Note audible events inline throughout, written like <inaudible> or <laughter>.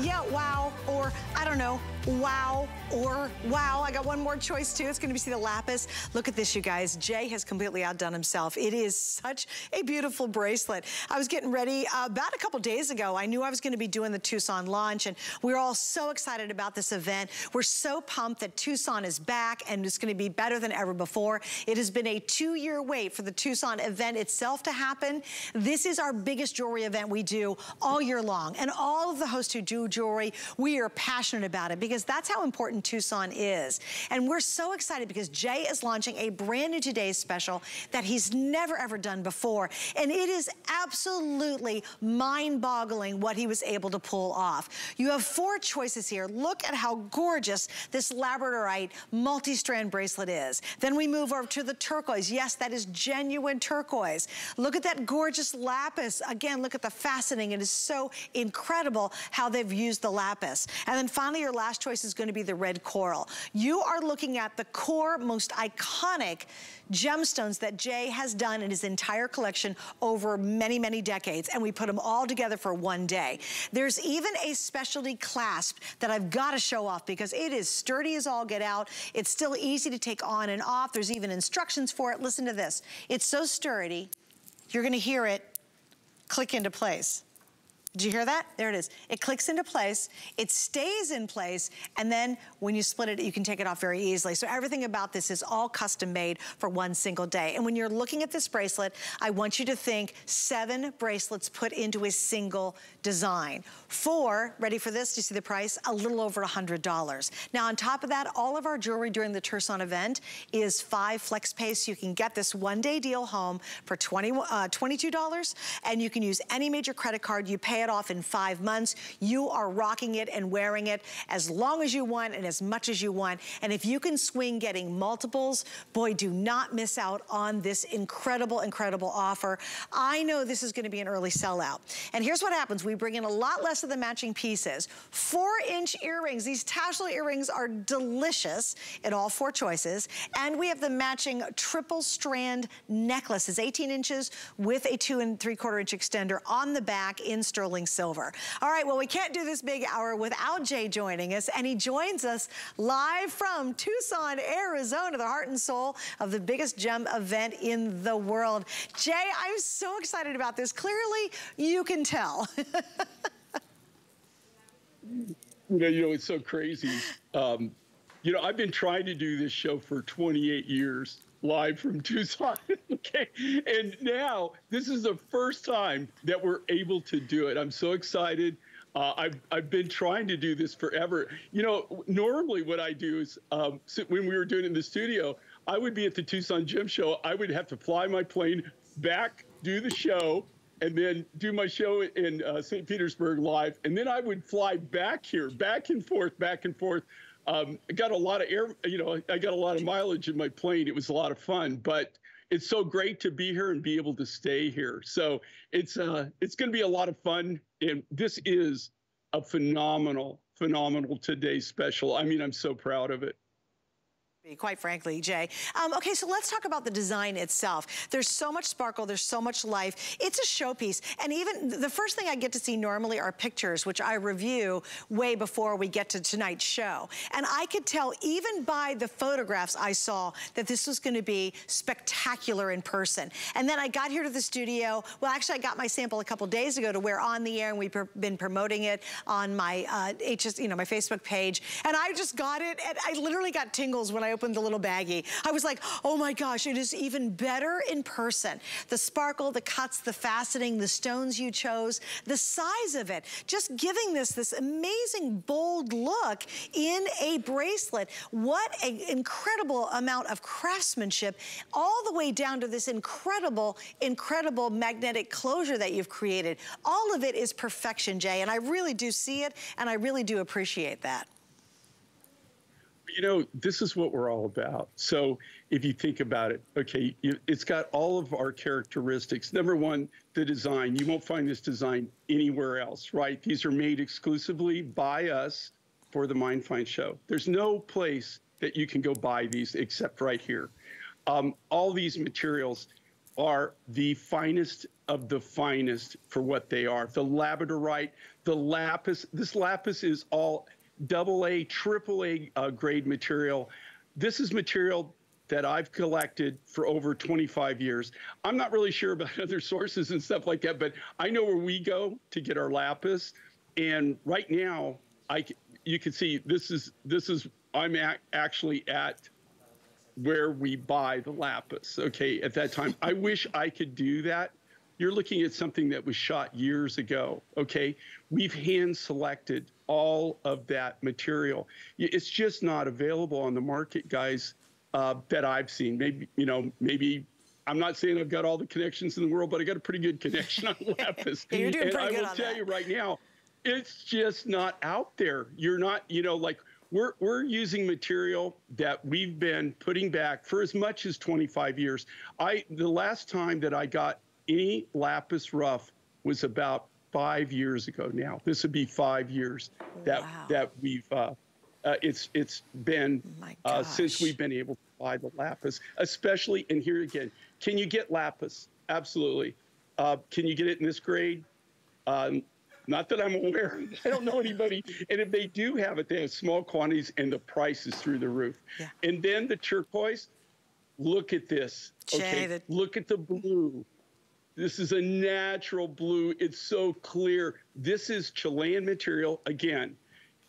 yeah, wow, or I don't know, wow, or wow. I got one more choice too. It's gonna be see the lapis. Look at this, you guys. Jay has completely outdone himself. It is such a beautiful bracelet. I was getting ready uh, about a couple days ago. I knew I was gonna be doing the Tucson launch and we are all so excited about this event. We're so pumped that Tucson is back and it's gonna be better than ever before. It has been a two-year wait for the Tucson event itself to happen. This is our biggest jewelry event we do all year long. And all of the hosts who do jewelry, we are passionate about it because that's how important Tucson is. And we're so excited because Jay is launching a brand new Today's Special that he's never ever done before. And it is absolutely mind-boggling what he was able to pull off. You have four choices here. Look at how gorgeous this labradorite multi-strand bracelet is. Then we move over to the turquoise. Yes, that is genuine turquoise. Look at that gorgeous lapis. Again, look at the faceting. It is so incredible how they've used the lapis. And then finally, your last choice is gonna be the red coral. You are looking at the core, most iconic gemstones that Jay has done in his entire collection over many, many decades, and we put them all together for one day. There's even a specialty clasp that I've gotta show off because it is sturdy as all get out. It's still easy to take on and off. There's even instructions for it. Listen to this. It's so sturdy, you're gonna hear it click into place. Did you hear that? There it is. It clicks into place, it stays in place, and then when you split it, you can take it off very easily. So everything about this is all custom made for one single day. And when you're looking at this bracelet, I want you to think seven bracelets put into a single design. Four, ready for this? Do you see the price? A little over $100. Now on top of that, all of our jewelry during the Tucson event is five flex pay, so you can get this one day deal home for 20, uh, $22, and you can use any major credit card. You pay off in five months. You are rocking it and wearing it as long as you want and as much as you want. And if you can swing getting multiples, boy, do not miss out on this incredible, incredible offer. I know this is gonna be an early sellout. And here's what happens. We bring in a lot less of the matching pieces. Four inch earrings. These tassel earrings are delicious in all four choices. And we have the matching triple strand necklaces, 18 inches with a two and three quarter inch extender on the back in sterling silver. All right, well, we can't do this big hour without Jay joining us. And he joins us live from Tucson, Arizona, the heart and soul of the biggest gem event in the world. Jay, I'm so excited about this. Clearly, you can tell. <laughs> you know, you know, it's so crazy. Um, you know, I've been trying to do this show for 28 years live from Tucson. <laughs> okay. And now this is the first time that we're able to do it. I'm so excited. Uh, I've, I've been trying to do this forever. You know, normally what I do is um, when we were doing it in the studio, I would be at the Tucson Gem Show. I would have to fly my plane back, do the show, and then do my show in uh, St. Petersburg live. And then I would fly back here, back and forth, back and forth. Um, I got a lot of air, you know, I got a lot of mileage in my plane. It was a lot of fun, but it's so great to be here and be able to stay here. So it's uh, it's going to be a lot of fun, and this is a phenomenal, phenomenal today's special. I mean, I'm so proud of it quite frankly, Jay. Um, okay, so let's talk about the design itself. There's so much sparkle, there's so much life. It's a showpiece, and even the first thing I get to see normally are pictures, which I review way before we get to tonight's show. And I could tell even by the photographs I saw that this was gonna be spectacular in person. And then I got here to the studio. Well, actually, I got my sample a couple days ago to wear on the air, and we've been promoting it on my uh, HS, you know, my Facebook page. And I just got it, and I literally got tingles when I opened the little baggie. I was like, oh my gosh, it is even better in person. The sparkle, the cuts, the faceting, the stones you chose, the size of it, just giving this this amazing bold look in a bracelet. What an incredible amount of craftsmanship all the way down to this incredible, incredible magnetic closure that you've created. All of it is perfection, Jay, and I really do see it and I really do appreciate that you know, this is what we're all about. So if you think about it, okay, it's got all of our characteristics. Number one, the design. You won't find this design anywhere else, right? These are made exclusively by us for the Mine Find show. There's no place that you can go buy these except right here. Um, all these materials are the finest of the finest for what they are. The labradorite, the lapis. This lapis is all double A, triple A uh, grade material. This is material that I've collected for over 25 years. I'm not really sure about <laughs> other sources and stuff like that, but I know where we go to get our lapis. And right now, I you can see this is this is I'm actually at where we buy the lapis. Okay, at that time, I <laughs> wish I could do that. You're looking at something that was shot years ago. Okay, we've hand selected all of that material. It's just not available on the market, guys uh, that I've seen. Maybe, you know, maybe I'm not saying I've got all the connections in the world, but I got a pretty good connection on <laughs> Lapis. You're doing and pretty I good will on tell that. you right now, it's just not out there. You're not, you know, like we're we're using material that we've been putting back for as much as 25 years. I the last time that I got any lapis rough was about five years ago. Now this would be five years that Wow. that we've. Uh, uh, it's it's been uh, since we've been able to buy the lapis, especially and here again, can you get lapis? Absolutely. Uh, can you get it in this grade? Um, not that I'm aware. <laughs> I don't know anybody. And if they do have it, they have small quantities, and the price is through the roof. Yeah. And then the turquoise. Look at this. Jay, Okay. the- Look at the blue. This is a natural blue. It's so clear. This is Chilean material. Again,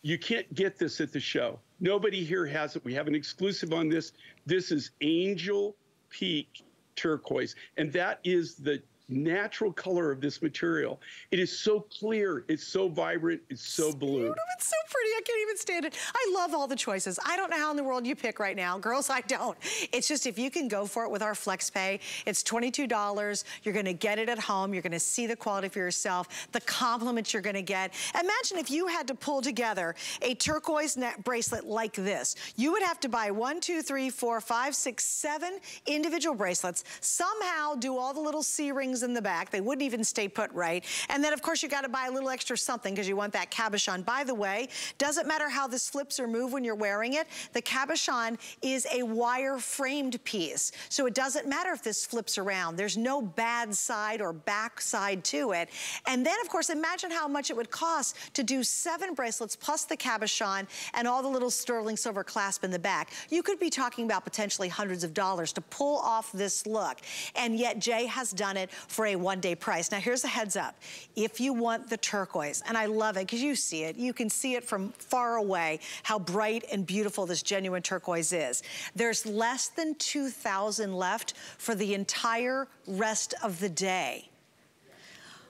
you can't get this at the show. Nobody here has it. We have an exclusive on this. This is Angel Peak turquoise, and that is the natural color of this material. It is so clear. It's so vibrant. It's so blue. It's so pretty, I can't even stand it. I love all the choices. I don't know how in the world you pick right now. Girls, I don't. It's just if you can go for it with our flex pay, it's $22. You're gonna get it at home. You're gonna see the quality for yourself, the compliments you're gonna get. Imagine if you had to pull together a turquoise net bracelet like this. You would have to buy one, two, three, four, five, six, seven individual bracelets, somehow do all the little C rings in the back. They wouldn't even stay put right. And then of course you gotta buy a little extra something because you want that cabochon. By the way, doesn't matter how this flips or move when you're wearing it, the cabochon is a wire framed piece. So it doesn't matter if this flips around. There's no bad side or back side to it. And then of course, imagine how much it would cost to do seven bracelets plus the cabochon and all the little sterling silver clasp in the back. You could be talking about potentially hundreds of dollars to pull off this look. And yet Jay has done it for a one day price. Now here's a heads up. If you want the turquoise, and I love it because you see it, you can see it from far away how bright and beautiful this genuine turquoise is. There's less than 2,000 left for the entire rest of the day.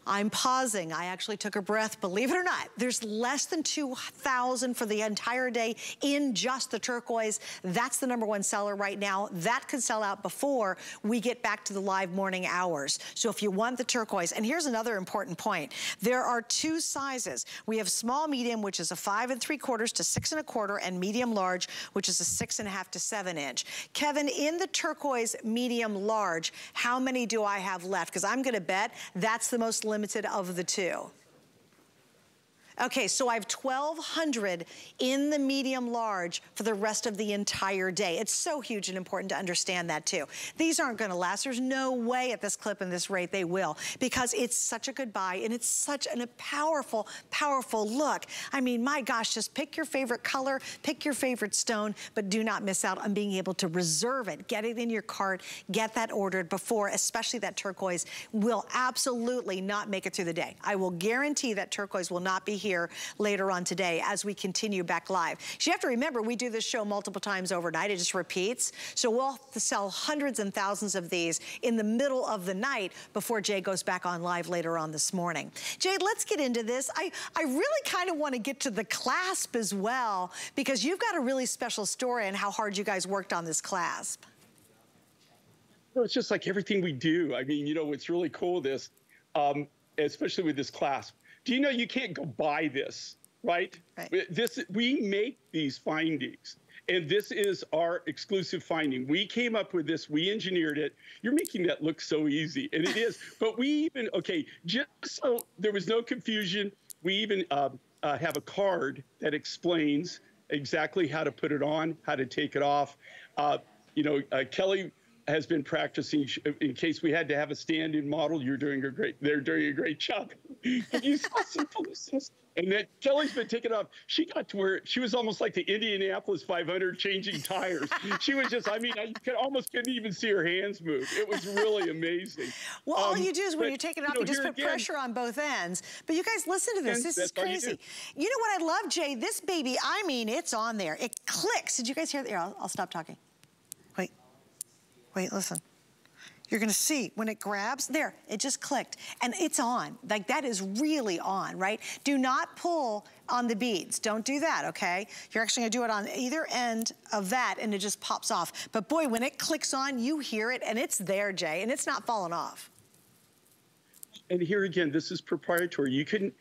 I'm pausing. I actually took a breath. Believe it or not, there's less than 2,000 for the entire day in just the turquoise. That's the number one seller right now. That could sell out before we get back to the live morning hours. So if you want the turquoise, and here's another important point. There are two sizes. We have small medium, which is a five and three quarters to six and a quarter, and medium large, which is a six and a half to seven inch. Kevin, in the turquoise medium large, how many do I have left? Because I'm gonna bet that's the most limited of the two. Okay, so I have 1,200 in the medium large for the rest of the entire day. It's so huge and important to understand that too. These aren't gonna last. There's no way at this clip and this rate they will because it's such a good buy and it's such an, a powerful, powerful look. I mean, my gosh, just pick your favorite color, pick your favorite stone, but do not miss out on being able to reserve it. Get it in your cart, get that ordered before, especially that turquoise will absolutely not make it through the day. I will guarantee that turquoise will not be here later on today as we continue back live. So you have to remember, we do this show multiple times overnight. It just repeats. So we'll sell hundreds and thousands of these in the middle of the night before Jay goes back on live later on this morning. Jay, let's get into this. I, I really kind of want to get to the clasp as well because you've got a really special story on how hard you guys worked on this clasp. No, it's just like everything we do. I mean, you know, what's really cool this, um, especially with this clasp. Do you know you can't go buy this, right? Right. This we make these findings. And this is our exclusive finding. We came up with this, we engineered it. You're making that look so easy, and it is. <laughs> But we even, okay, just so there was no confusion, we even uh, uh, have a card that explains exactly how to put it on, how to take it off. Uh, you know, uh, Kelly has been practicing in case we had to have a stand-in model. You're doing a great. They're doing a great job. <laughs> you saw some and then Kelly's been taken off. She got to where she was almost like the Indianapolis 500 changing tires. <laughs> she was just, I mean, I could, almost couldn't even see her hands move. It was really amazing. <laughs> Well, um, all you do is when but, you take it off, you, know, you just put again, pressure on both ends. But you guys, listen to this. This is crazy. You, you, know what I love, Jay? This baby, I mean, it's on there. It clicks. Did you guys hear that? Here, I'll, I'll stop talking. Wait. Listen. You're gonna see when it grabs, there, it just clicked. And it's on, like that is really on, right? Do not pull on the beads. Don't do that, okay? You're actually gonna do it on either end of that and it just pops off. But boy, when it clicks on, you hear it and it's there, Jay, and it's not falling off. And here again, this is proprietary. You couldn't,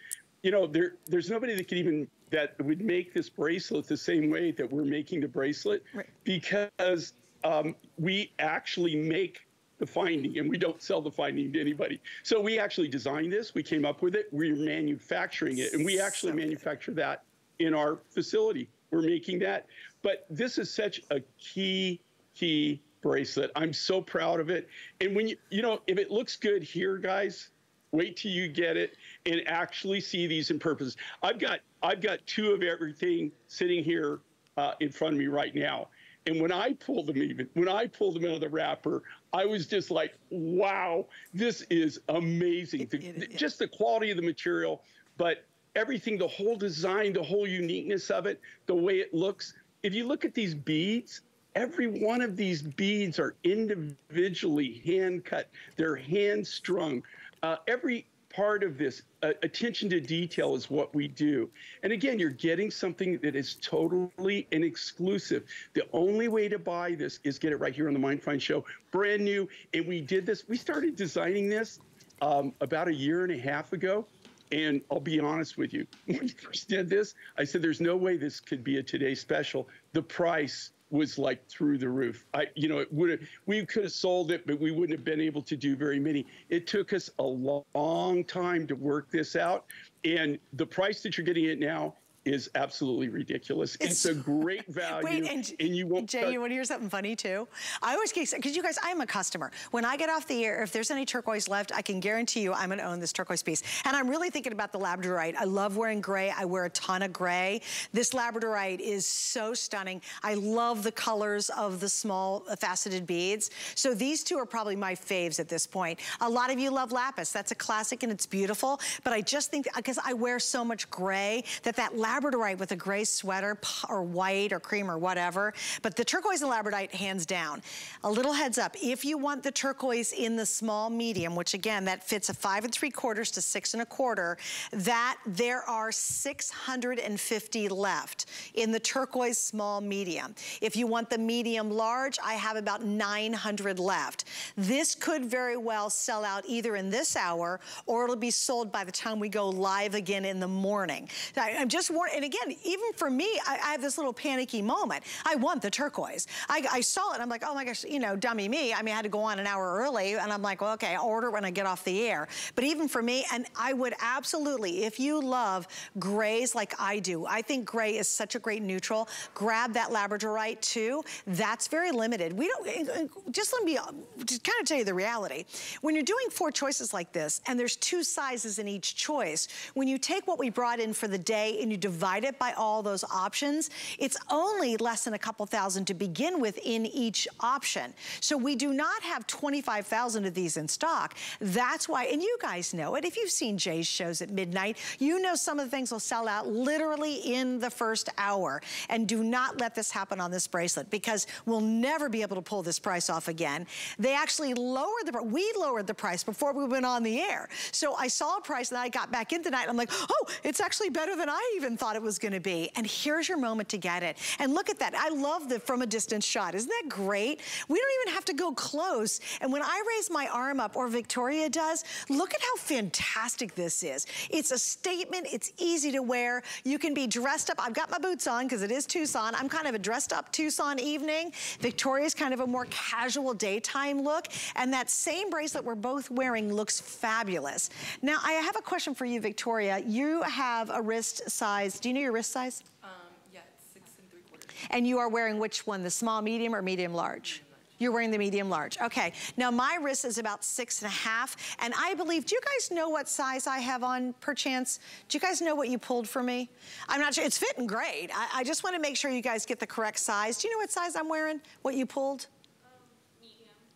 you know, there, there's nobody that could even, that would make this bracelet the same way that we're making the bracelet right. because um, we actually make the finding and we don't sell the finding to anybody. So we actually designed this, we came up with it, we're manufacturing it, and we actually so manufacture that in our facility. We're making that. But this is such a key, key bracelet. I'm so proud of it. And when you, you know, if it looks good here, guys, wait till you get it and actually see these in purpose. I've got, I've got two of everything sitting here uh, in front of me right now. And when I pulled them even, when I pulled them out of the wrapper, I was just like, wow, this is amazing. The, it, it, just the quality of the material, but everything, the whole design, the whole uniqueness of it, the way it looks. If you look at these beads, every one of these beads are individually hand cut. They're hand strung. Uh, every part of this. Uh, attention to detail is what we do. And again, you're getting something that is totally and exclusive. The only way to buy this is get it right here on the Mine Find Show, brand new. And we did this, we started designing this um, about a year and a half ago. And I'll be honest with you, <laughs> when we first did this, I said, there's no way this could be a today special. The price was like through the roof. I, you know, it would have, we could have sold it, but we wouldn't have been able to do very many. It took us a long time to work this out. And the price that you're getting it now is absolutely ridiculous. It's, it's a great <laughs> value, wait, and, and, you won't. Jay, start... you want to hear something funny too? I always get because you guys, I'm a customer. When I get off the air, if there's any turquoise left, I can guarantee you I'm going to own this turquoise piece. And I'm really thinking about the labradorite. I love wearing gray. I wear a ton of gray. This labradorite is so stunning. I love the colors of the small uh, faceted beads. So these two are probably my faves at this point. A lot of you love lapis. That's a classic and it's beautiful. But I just think because I wear so much gray that that labradorite labradorite with a gray sweater or white or cream or whatever. But the turquoise and labradorite, hands down. A little heads up, if you want the turquoise in the small medium, which again, that fits a five and three quarters to six and a quarter, that there are 650 left in the turquoise small medium. If you want the medium large, I have about 900 left. This could very well sell out either in this hour or it'll be sold by the time we go live again in the morning. I, am just warning, and again, even for me, I, I, have this little panicky moment. I want the turquoise. I, I, saw it, I'm like, oh my gosh, you know, dummy me. I mean, I had to go on an hour early, and I'm like, well, okay, I'll order it when I get off the air. But even for me, and I would absolutely, if you love grays like I do, I think gray is such a great neutral, grab that Labradorite too. That's very limited. We don't, eh, eh, just let me just kind of tell you the reality. When you're doing four choices like this, and there's two sizes in each choice, when you take what we brought in for the day and you divide divide it by all those options, it's only less than a couple thousand to begin with in each option. So we do not have 25,000 of these in stock. That's why, and you guys know it, if you've seen Jay's shows at midnight, you know some of the things will sell out literally in the first hour. And do not let this happen on this bracelet because we'll never be able to pull this price off again. They actually lowered the, we lowered the price before we went on the air. So I saw a price and I got back in tonight. I'm like, oh, it's actually better than I even thought it was gonna be. And here's your moment to get it. And look at that. I love the from a distance shot. Isn't that great? We don't even have to go close. And when I raise my arm up, or Victoria does, look at how fantastic this is. It's a statement. It's easy to wear. You can be dressed up. I've got my boots on because it is Tucson. I'm kind of a dressed up Tucson evening. Victoria's kind of a more casual daytime look. And that same bracelet we're both wearing looks fabulous. Now, I have a question for you, Victoria. You have a wrist size. Do you know your wrist size? Um, yeah, six and three quarters. And you are wearing which one, the small, medium, or medium, large? You're wearing the medium large. Okay. Now my wrist is about six and a half. And I believe, do you guys know what size I have on per chance? Do you guys know what you pulled for me? I'm not sure. It's fitting great. I, I just want to make sure you guys get the correct size. Do you know what size I'm wearing? What you pulled?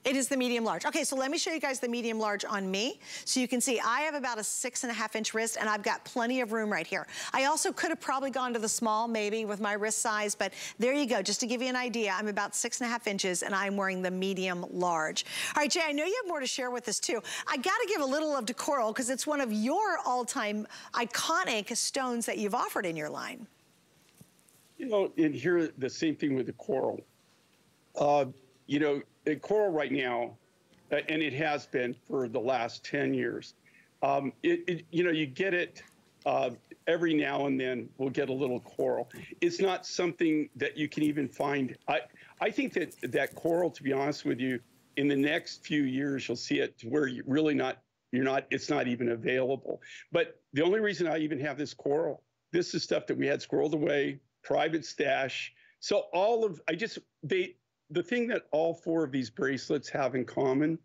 It is the medium large. Okay, so let me show you guys the medium large on me. So you can see I have about a six and a half inch wrist and I've got plenty of room right here. I also could have probably gone to the small maybe with my wrist size, but there you go. Just to give you an idea, I'm about six and a half inches and I'm wearing the medium large. All right, Jay, I know you have more to share with us too. I gotta give a little love to coral because it's one of your all-time iconic stones that you've offered in your line. You know, and here, the same thing with the coral. Uh, you know, coral right now, uh, and it has been for the last 10 years, um, it, it, you know, you get it uh, every now and then we'll get a little coral. It's not something that you can even find. I, I think that that coral, to be honest with you, in the next few years, you'll see it where you're really not, you're not, it's not even available. But the only reason I even have this coral, this is stuff that we had squirreled away, private stash. So all of, I just, they, the thing that all four of these bracelets have in common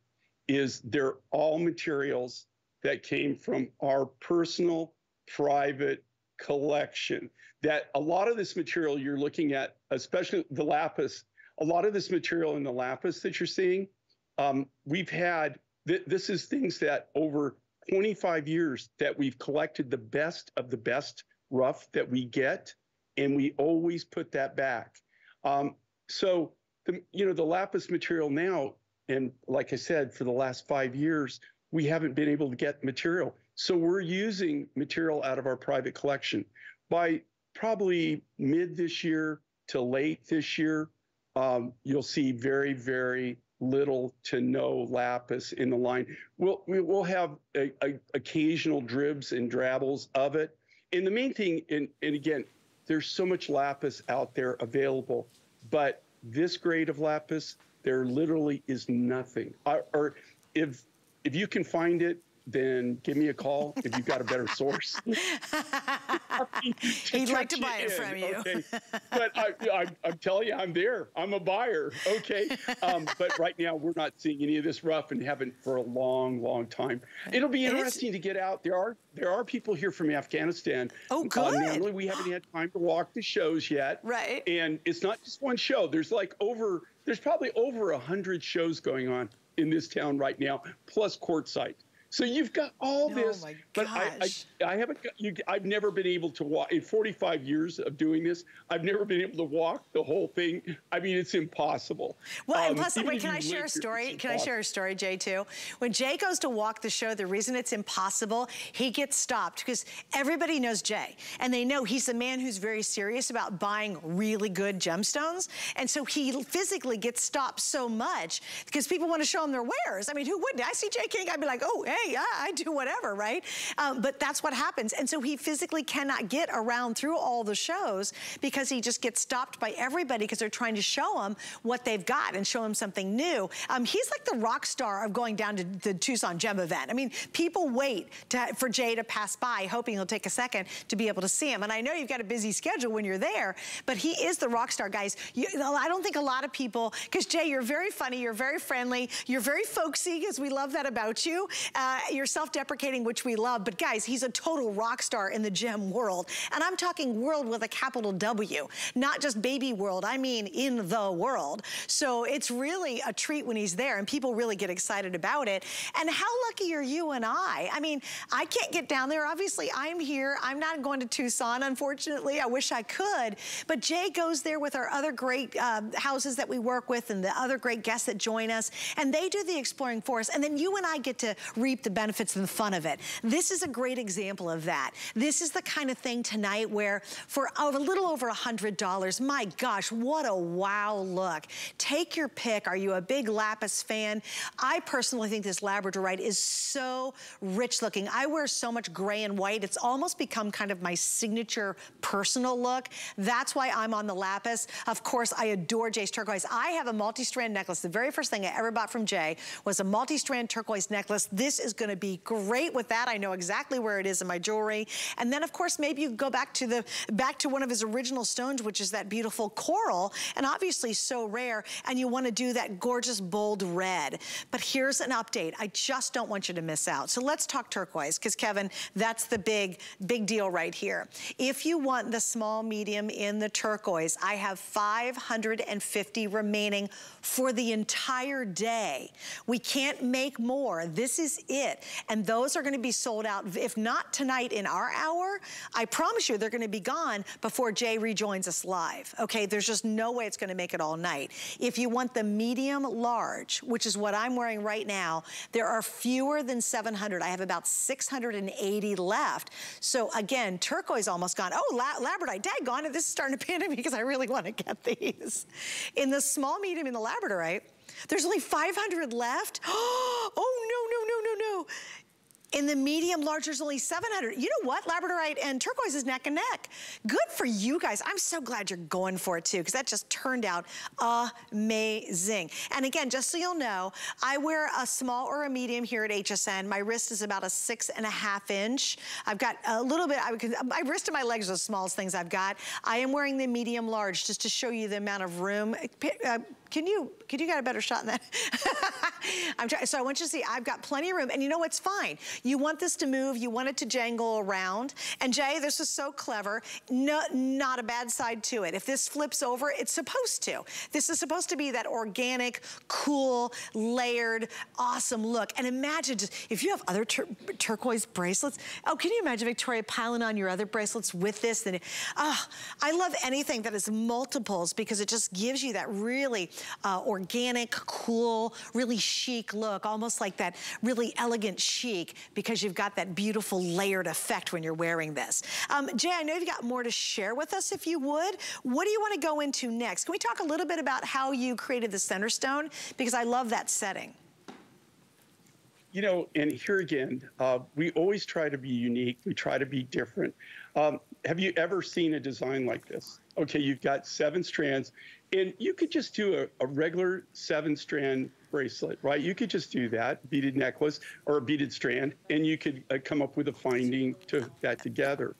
is they're all materials that came from our personal private collection. That a lot of this material you're looking at, especially the lapis, a lot of this material in the lapis that you're seeing, um, we've had, th this is things that over 25 years that we've collected the best of the best rough that we get, and we always put that back. Um, so the, you know, the lapis material now, and like I said, for the last five years, we haven't been able to get material. So we're using material out of our private collection. By probably mid this year to late this year, um, you'll see very, very little to no lapis in the line. We'll we will have a, a, occasional dribs and drabbles of it. And the main thing, and, and again, there's so much lapis out there available, but this grade of lapis, there literally is nothing. Or, or if if you can find it, then give me a call if you've got a better source. <laughs> He'd like to buy it in, from you. Okay. <laughs> but I, am telling you, I'm there. I'm a buyer. Okay. Um, but right now, we're not seeing any of this rough and haven't for a long, long time. It'll be interesting to get out. There are there are people here from Afghanistan. Oh, good. Uh, normally, we haven't had time to walk the shows yet. Right. And it's not just one show. There's like over. There's probably over a hundred shows going on in this town right now, plus courtside. So you've got all oh this, but I, I, I, haven't. Got, you, I've never been able to walk in 45 years of doing this. I've never been able to walk the whole thing. I mean, it's impossible. Well, um, and plus, wait, can I share a story? Can I share a story, Jay? Too. When Jay goes to walk the show, the reason it's impossible, he gets stopped because everybody knows Jay, and they know he's a man who's very serious about buying really good gemstones, and so he physically gets stopped so much because people want to show him their wares. I mean, who wouldn't? I see Jay King, I'd be like, oh, hey yeah, I do whatever, right? Um, but that's what happens. And so he physically cannot get around through all the shows because he just gets stopped by everybody because they're trying to show him what they've got and show him something new. Um, he's like the rock star of going down to the Tucson Gem event. I mean, people wait to, for Jay to pass by, hoping he'll take a second to be able to see him. And I know you've got a busy schedule when you're there, but he is the rock star, guys. You, I don't think a lot of people, because Jay, you're very funny, you're very friendly, you're very folksy, because we love that about you. Uh, uh, you're self-deprecating, which we love, but guys, he's a total rock star in the gem world. And I'm talking world with a capital W, not just baby world, I mean in the world. So it's really a treat when he's there and people really get excited about it. And how lucky are you and I? I mean, I can't get down there. Obviously, I'm here. I'm not going to Tucson, unfortunately. I wish I could. But Jay goes there with our other great uh, houses that we work with and the other great guests that join us. And they do the exploring for us. And then you and I get to reap the benefits and the fun of it. This is a great example of that. This is the kind of thing tonight where for a little over a $100, my gosh, what a wow look. Take your pick. Are you a big lapis fan? I personally think this labradorite is so rich looking. I wear so much gray and white. It's almost become kind of my signature personal look. That's why I'm on the lapis. Of course, I adore Jay's turquoise. I have a multi-strand necklace. The very first thing I ever bought from Jay was a multi-strand turquoise necklace. This is gonna be great with that. I know exactly where it is in my jewelry. And then of course, maybe you go back to the back to one of his original stones, which is that beautiful coral, and obviously so rare, and you wanna do that gorgeous bold red. But here's an update. I just don't want you to miss out. So let's talk turquoise, because Kevin, that's the big, big deal right here. If you want the small medium in the turquoise, I have 550 remaining for the entire day. We can't make more. This is it. And those are gonna be sold out, if not tonight in our hour, I promise you they're gonna be gone before Jay rejoins us live. Okay, there's just no way it's gonna make it all night. If you want the medium large, which is what I'm wearing right now, there are fewer than 700. I have about 680 left. So again, turquoise almost gone. Oh, la labradorite, daggone it, this is starting to <laughs> panic me because I really want to get these. In the small, medium, in the labradorite, there's only 500 left. <gasps> Oh, no, no, no, no, no. In the medium large, there's only 700. You know what? Labradorite and turquoise is neck and neck. Good for you guys. I'm so glad you're going for it too, because that just turned out amazing. And again, just so you'll know, I wear a small or a medium here at HSN. My wrist is about a six and a half inch. I've got a little bit, I, my wrist and my legs are the smallest things I've got. I am wearing the medium large just to show you the amount of room. Uh, can you, can you get a better shot than that? <laughs> I'm trying, so I want you to see, I've got plenty of room. And you know what's fine? You want this to move, you want it to jangle around. And Jay, this is so clever. No, not a bad side to it. If this flips over, it's supposed to. This is supposed to be that organic, cool, layered, awesome look. And imagine just, if you have other tur turquoise bracelets, oh, can you imagine Victoria piling on your other bracelets with this? Then, oh, I love anything that is multiples because it just gives you that really uh, organic, cool, really chic look, almost like that really elegant chic because you've got that beautiful layered effect when you're wearing this. Um, Jay, I know you've got more to share with us if you would. What do you want to go into next? Can we talk a little bit about how you created the center stone? Because I love that setting. You know, and here again, uh, we always try to be unique. We try to be different. Um, have you ever seen a design like this? Okay, you've got seven strands. And you could just do a, a regular seven strand bracelet, right? You could just do that, beaded necklace or a beaded strand, and you could uh, come up with a finding to that together.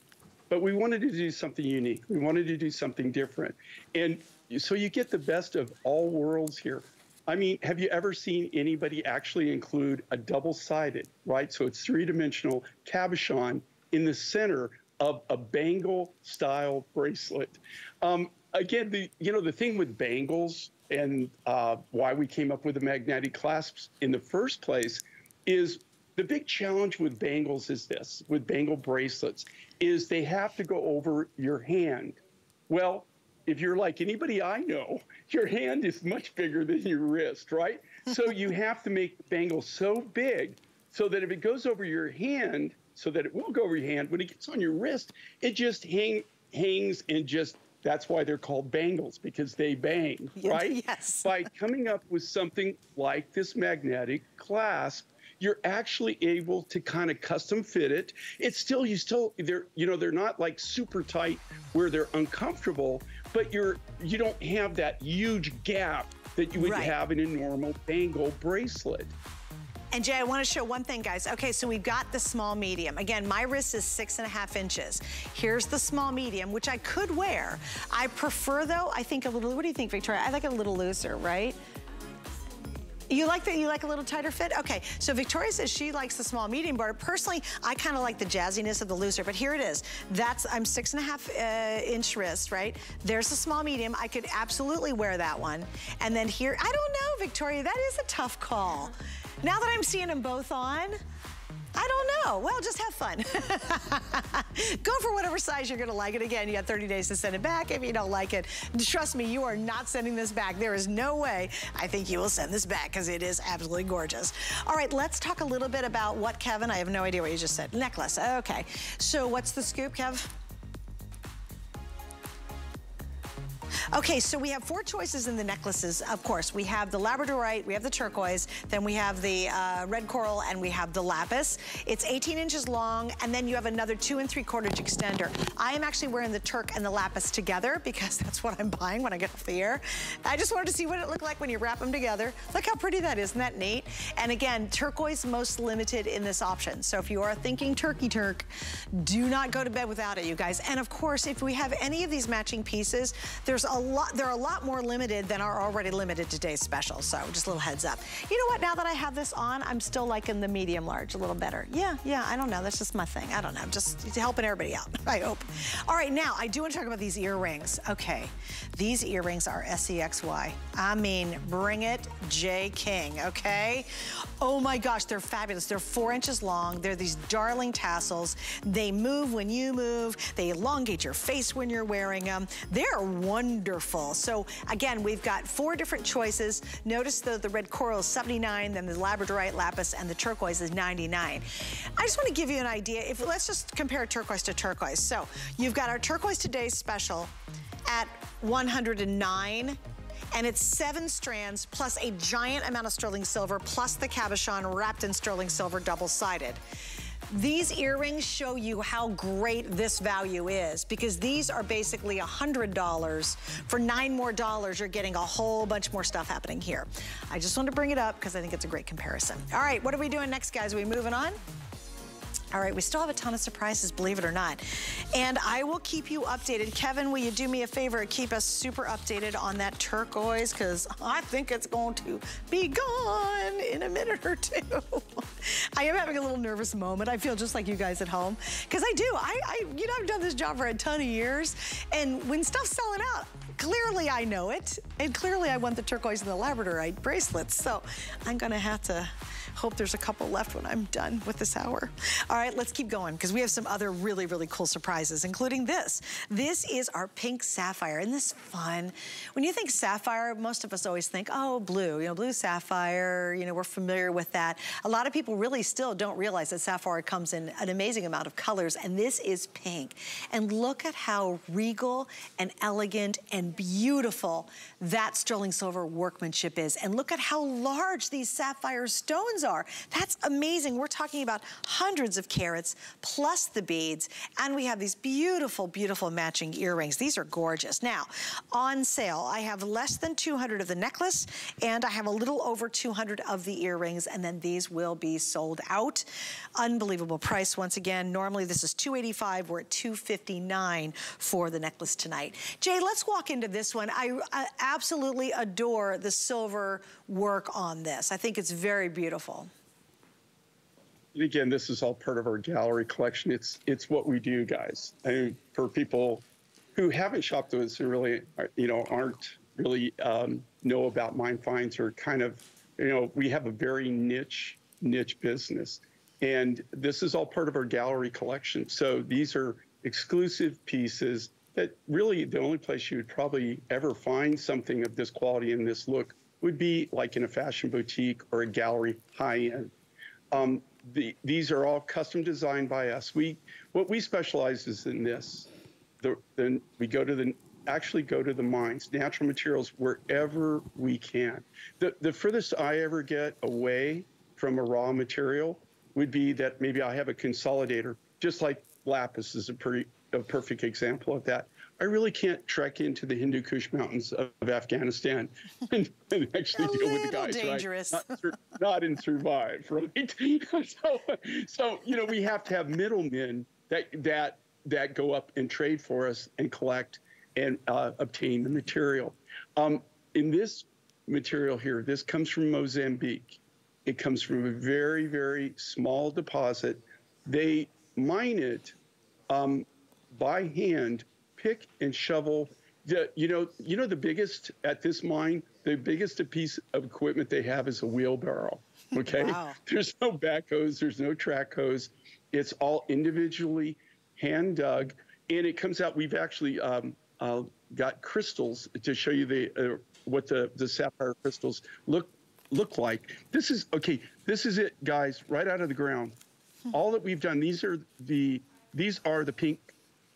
But we wanted to do something unique. We wanted to do something different. And so you get the best of all worlds here. I mean, have you ever seen anybody actually include a double sided, right? So it's three dimensional cabochon in the center of a bangle style bracelet. Um, again, the you know the thing with bangles and uh, why we came up with the magnetic clasps in the first place is the big challenge with bangles is this with bangle bracelets is they have to go over your hand. Well, if you're like anybody I know, <laughs> your hand is much bigger than your wrist, right? <laughs> so you have to make the bangle so big so that if it goes over your hand, so that it will go over your hand, when it gets on your wrist, it just hang, hangs and just that's why they're called bangles because they bang, <laughs> right? Yes. By coming up with something like this magnetic clasp, you're actually able to kind of custom fit it. It's still you still they're you know they're not like super tight where they're uncomfortable, but you're you don't have that huge gap that you would right. have in a normal bangle bracelet. And Jay, I wanna show one thing, guys. Okay, so we've got the small medium. Again, my wrist is six and a half inches. Here's the small medium, which I could wear. I prefer though, I think a little, what do you think, Victoria? I like it a little looser, right? You like that? You like a little tighter fit? Okay, so Victoria says she likes the small medium bar. Personally, I kind of like the jazziness of the looser, but here it is. That's, I'm six and a half uh, inch wrist, right? There's the small medium. I could absolutely wear that one. And then here, I don't know, Victoria, that is a tough call. Now that I'm seeing them both on, I don't know. Well, just have fun. <laughs> Go for whatever size you're gonna like. it. again, you got 30 days to send it back. If you don't like it, trust me, you are not sending this back. There is no way I think you will send this back because it is absolutely gorgeous. All right, let's talk a little bit about what Kevin, I have no idea what you just said. Necklace, okay. So what's the scoop, Kev? Okay, so we have four choices in the necklaces, of course. We have the labradorite, we have the turquoise, then we have the uh, red coral, and we have the lapis. It's 18 inches long, and then you have another two and three quarters extender. I am actually wearing the turk and the lapis together <laughs> because that's what I'm buying when I get off the air. I just wanted to see what it looked like when you wrap them together. Look how pretty that is, isn't that neat? And again, turquoise most limited in this option. So if you are thinking turkey turk, do not go to bed without it, you guys. And of course, if we have any of these matching pieces, there's a lot, they're a lot more limited than our already limited today's special. So just a little heads up. You know what, now that I have this on, I'm still liking the medium large a little better. Yeah, yeah, I don't know. That's just my thing. I don't know. Just helping everybody out, <laughs> I hope. All right, now I do want to talk about these earrings. Okay, these earrings are S-E-X-Y. I mean, bring it, J. King, okay? Oh my gosh, they're fabulous. They're four inches long. They're these darling tassels. They move when you move. They elongate your face when you're wearing them. They're wonderful. So again, we've got four different choices. Notice though the red coral is 79, then the labradorite lapis and the turquoise is 99. I just want to give you an idea. If Let's just compare turquoise to turquoise. So you've got our turquoise today special at 109 and it's seven strands plus a giant amount of sterling silver plus the cabochon wrapped in sterling silver double-sided. These earrings show you how great this value is because these are basically $100. For nine more dollars, you're getting a whole bunch more stuff happening here. I just want to bring it up because I think it's a great comparison. All right, what are we doing next, guys? Are we moving on? All right, we still have a ton of surprises, believe it or not. And I will keep you updated. Kevin, will you do me a favor and keep us super updated on that turquoise? Because I think it's going to be gone in a minute or two. <laughs> I am having a little nervous moment. I feel just like you guys at home. Because I do. I, I, you know, I've done this job for a ton of years. And when stuff's selling out, clearly I know it. And clearly I want the turquoise and the labradorite bracelets. So I'm to have to Hope there's a couple left when I'm done with this hour. All right, let's keep going because we have some other really, really cool surprises, including this. This is our pink sapphire. Isn't this fun? When you think sapphire, most of us always think, oh, blue, you know, blue sapphire, you know, we're familiar with that. A lot of people really still don't realize that sapphire comes in an amazing amount of colors, and this is pink. And look at how regal and elegant and beautiful that sterling silver workmanship is. And look at how large these sapphire stones are. That's amazing. We're talking about hundreds of carats plus the beads. And we have these beautiful, beautiful matching earrings. These are gorgeous. Now, on sale, I have less than 200 of the necklace and I have a little over 200 of the earrings and then these will be sold out. Unbelievable price once again. Normally this is 285. We're at 259 for the necklace tonight. Jay, let's walk into this one. I, I absolutely adore the silver work on this. I think it's very beautiful. Again, this is all part of our gallery collection. It's it's what we do, guys. I mean, for people who haven't shopped with us, who really, you know, aren't really um, know about mine finds or kind of, you know, we have a very niche niche business, and this is all part of our gallery collection. So these are exclusive pieces that really the only place you would probably ever find something of this quality and this look would be like in a fashion boutique or a gallery high end. Um, the, these are all custom designed by us. We what we specialize is in this. The, then we go to the actually go to the mines, natural materials wherever we can. The the furthest I ever get away from a raw material would be that maybe I have a consolidator, just like lapis is a pretty a perfect example of that. I really can't trek into the Hindu Kush mountains of, Afghanistan <laughs> and, and actually deal with the guys, dangerous. right? Not, not in survive, right? <laughs> so, so you know, we have to have middlemen that that that go up and trade for us and collect and uh, obtain the material. Um, in this material here, this comes from Mozambique. It comes from a very, very small deposit. They mine it um, by hand, pick and shovel. The, you know, you know the biggest at this mine, the biggest piece of equipment they have is a wheelbarrow. <laughs> Okay, wow. there's no backhoes, there's no track hoes. It's all individually hand dug, and it comes out. We've actually um, uh, got crystals to show you the uh, what the the sapphire crystals look look like. This is okay. This is it, guys. Right out of the ground. Hmm. All that we've done. These are the these are the pink